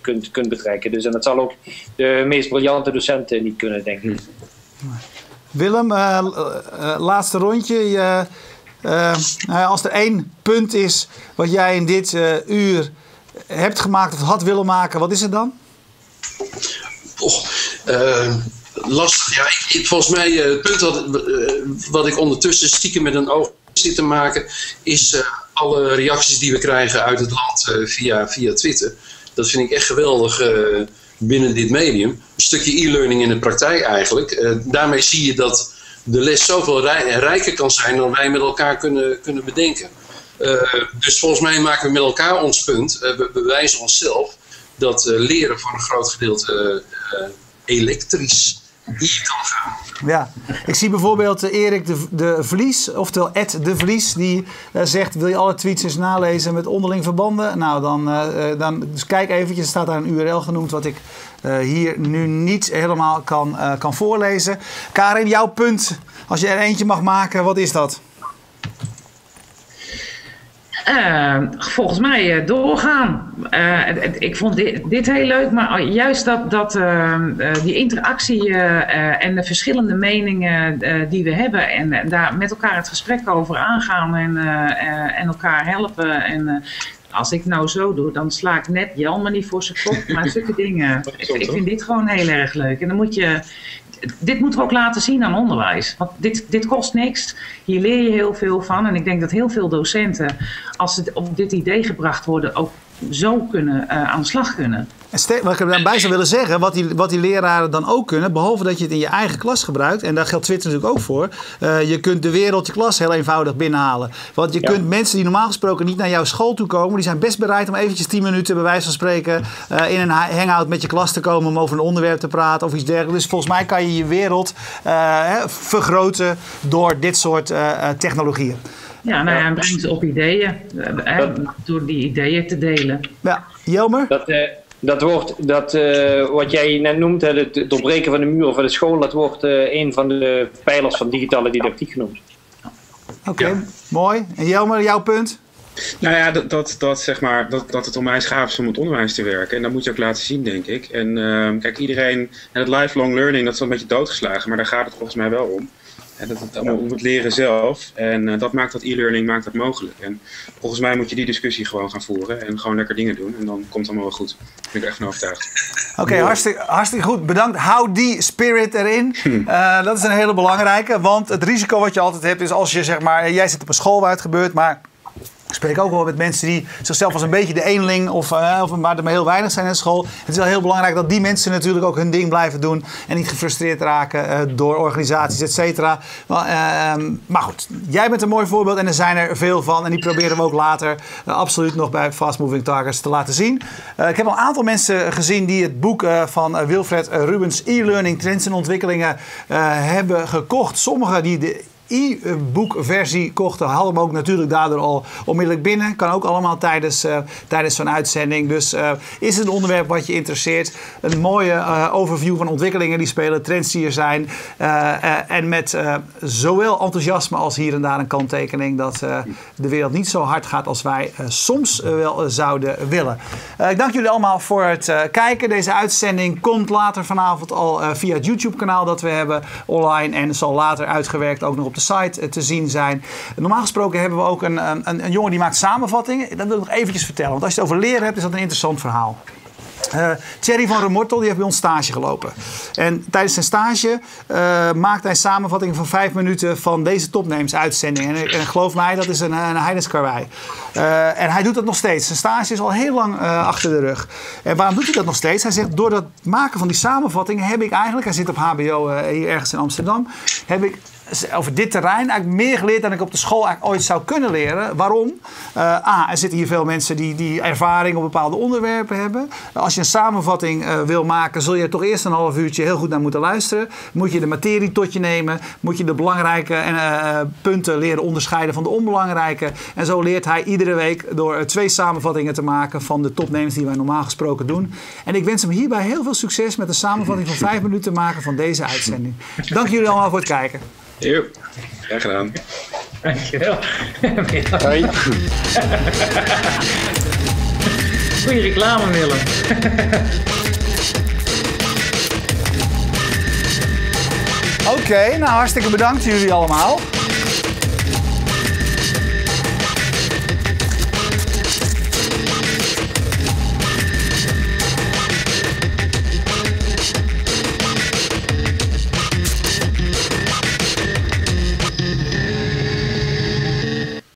kunt, kunt betrekken. Dus, en dat zal ook de meest briljante docenten niet kunnen, denk ik. Willem, laatste rondje. als er één punt is wat jij in dit uur hebt gemaakt of had willen maken, wat is het dan? Och, lastig. Ja, volgens mij, het punt wat, wat ik ondertussen stiekem met een oog zit te maken, is alle reacties die we krijgen uit het land via, via Twitter. Dat vind ik echt geweldig binnen dit medium. Een stukje e-learning in de praktijk eigenlijk. daarmee zie je dat de les zoveel rijker kan zijn dan wij met elkaar kunnen, kunnen bedenken. Uh, dus volgens mij maken we met elkaar ons punt. Uh, we bewijzen onszelf dat leren voor een groot gedeelte elektrisch kan. Ja, ik zie bijvoorbeeld Erik de, de Vlies, oftewel Ed de Vlies, die zegt: Wil je alle tweets eens nalezen met onderling verbanden? Nou, dan, dan dus kijk eventjes, er staat daar een URL genoemd wat ik hier nu niet helemaal kan, kan voorlezen. Karin, jouw punt, als je er eentje mag maken, wat is dat? Uh, volgens mij uh, doorgaan. Uh, ik vond dit, dit, heel leuk, maar juist dat, dat die interactie en de verschillende meningen die we hebben en daar met elkaar het gesprek over aangaan en, en elkaar helpen. En als ik nou zo doe, dan sla ik net Jelmer niet voor zijn kop, maar zulke dingen. Ik, ik, vind dit gewoon heel erg leuk. En dan moet je, dit moeten we ook laten zien aan onderwijs. Want dit, dit kost niks. Hier leer je heel veel van. En ik denk dat heel veel docenten, als ze op dit idee gebracht worden, ook zo kunnen uh, aan de slag kunnen. En wat ik daarbij zou willen zeggen, wat die, wat die leraren dan ook kunnen, behalve dat je het in je eigen klas gebruikt, en daar geldt Twitter natuurlijk ook voor, uh, je kunt de wereld je klas heel eenvoudig binnenhalen. Want je kunt mensen die normaal gesproken niet naar jouw school toe komen, die zijn best bereid om eventjes 10 minuten bij wijze van spreken uh, in een hangout met je klas te komen om over een onderwerp te praten of iets dergelijks. Dus volgens mij kan je je wereld uh, vergroten door dit soort technologieën. Ja, nou ja, en breng ze op ideeën. door die ideeën te delen. Ja, Jelmer? Dat, uh, dat wordt, dat, uh, wat jij net noemt, het doorbreken van de muur van de school, dat wordt uh, een van de pijlers van digitale didactiek genoemd. Oké, okay, ja. mooi. En Jelmer, jouw punt? Nou ja, dat, dat, dat, zeg maar, dat, dat het onwijs gaaf is om het onderwijs te werken. En dat moet je ook laten zien, denk ik. En uh, kijk, iedereen, en het lifelong learning, dat is wel een beetje doodgeslagen, maar daar gaat het volgens mij wel om. En dat het allemaal om het leren zelf. En uh, dat maakt dat e-learning maakt dat mogelijk. En volgens mij moet je die discussie gewoon gaan voeren en gewoon lekker dingen doen. En dan komt het allemaal wel goed. Daar ben ik echt van overtuigd. Oké, okay, hartstikke, hartstikke goed. Bedankt. Hou die spirit erin. Uh, dat is een hele belangrijke. Want het risico wat je altijd hebt is als je zeg maar, jij zit op een school waar het gebeurt, maar ik spreek ook wel met mensen die zichzelf als een beetje de eenling of, uh, of maar er maar heel weinig zijn in school. Het is wel heel belangrijk dat die mensen natuurlijk ook hun ding blijven doen en niet gefrustreerd raken uh, door organisaties, et cetera. Maar, uh, maar, goed, jij bent een mooi voorbeeld en er zijn er veel van en die proberen we ook later eh, absoluut nog bij Fast Moving Targets te laten zien. ik heb al een aantal mensen gezien die het boek van Wilfred Rubens e-learning trends en ontwikkelingen hebben gekocht. Sommigen die de e-boekversie kochten, hadden ook natuurlijk daardoor al onmiddellijk binnen. Kan ook allemaal tijdens, uh, tijdens zo'n uitzending. Dus uh, is het een onderwerp wat je interesseert? Een mooie uh, overview van ontwikkelingen die spelen, trends die er zijn. en met zowel enthousiasme als hier en daar een kanttekening dat de wereld niet zo hard gaat als wij soms wel zouden willen. ik dank jullie allemaal voor het kijken. Deze uitzending komt later vanavond al via het YouTube-kanaal dat we hebben online en zal later uitgewerkt ook nog op de site eh, te zien zijn. Normaal gesproken hebben we ook een, een, een jongen die maakt samenvattingen. Dat wil ik nog eventjes vertellen. Want als je het over leren hebt, is dat een interessant verhaal. Uh, Thierry van Remortel die heeft bij ons stage gelopen. En tijdens zijn stage uh, maakt hij een samenvatting van vijf minuten van deze topnames-uitzending. En, en, geloof mij, dat is een, een heidenskarwei. Uh, en hij doet dat nog steeds. Zijn stage is al heel lang achter de rug. En waarom doet hij dat nog steeds? Hij zegt, door dat maken van die samenvattingen heb ik eigenlijk... Hij zit op HBO hier ergens in Amsterdam. Heb ik over dit terrein eigenlijk meer geleerd dan ik op de school eigenlijk ooit zou kunnen leren. Waarom? Uh, A, er zitten hier veel mensen die, die ervaring op bepaalde onderwerpen hebben. Als je een samenvatting uh, wil maken, zul je toch eerst een half uurtje heel goed naar moeten luisteren. Moet je de materie tot je nemen. Moet je de belangrijke uh, punten leren onderscheiden van de onbelangrijke. En zo leert hij iedere week door twee samenvattingen te maken van de topnemers die wij normaal gesproken doen. En ik wens hem hierbij heel veel succes met een samenvatting van vijf minuten maken van deze uitzending. Dank jullie allemaal voor het kijken. Jo, graag gedaan. Dankjewel. Hoi. Goeie reclame, Willem. Oké, okay, nou hartstikke bedankt jullie allemaal.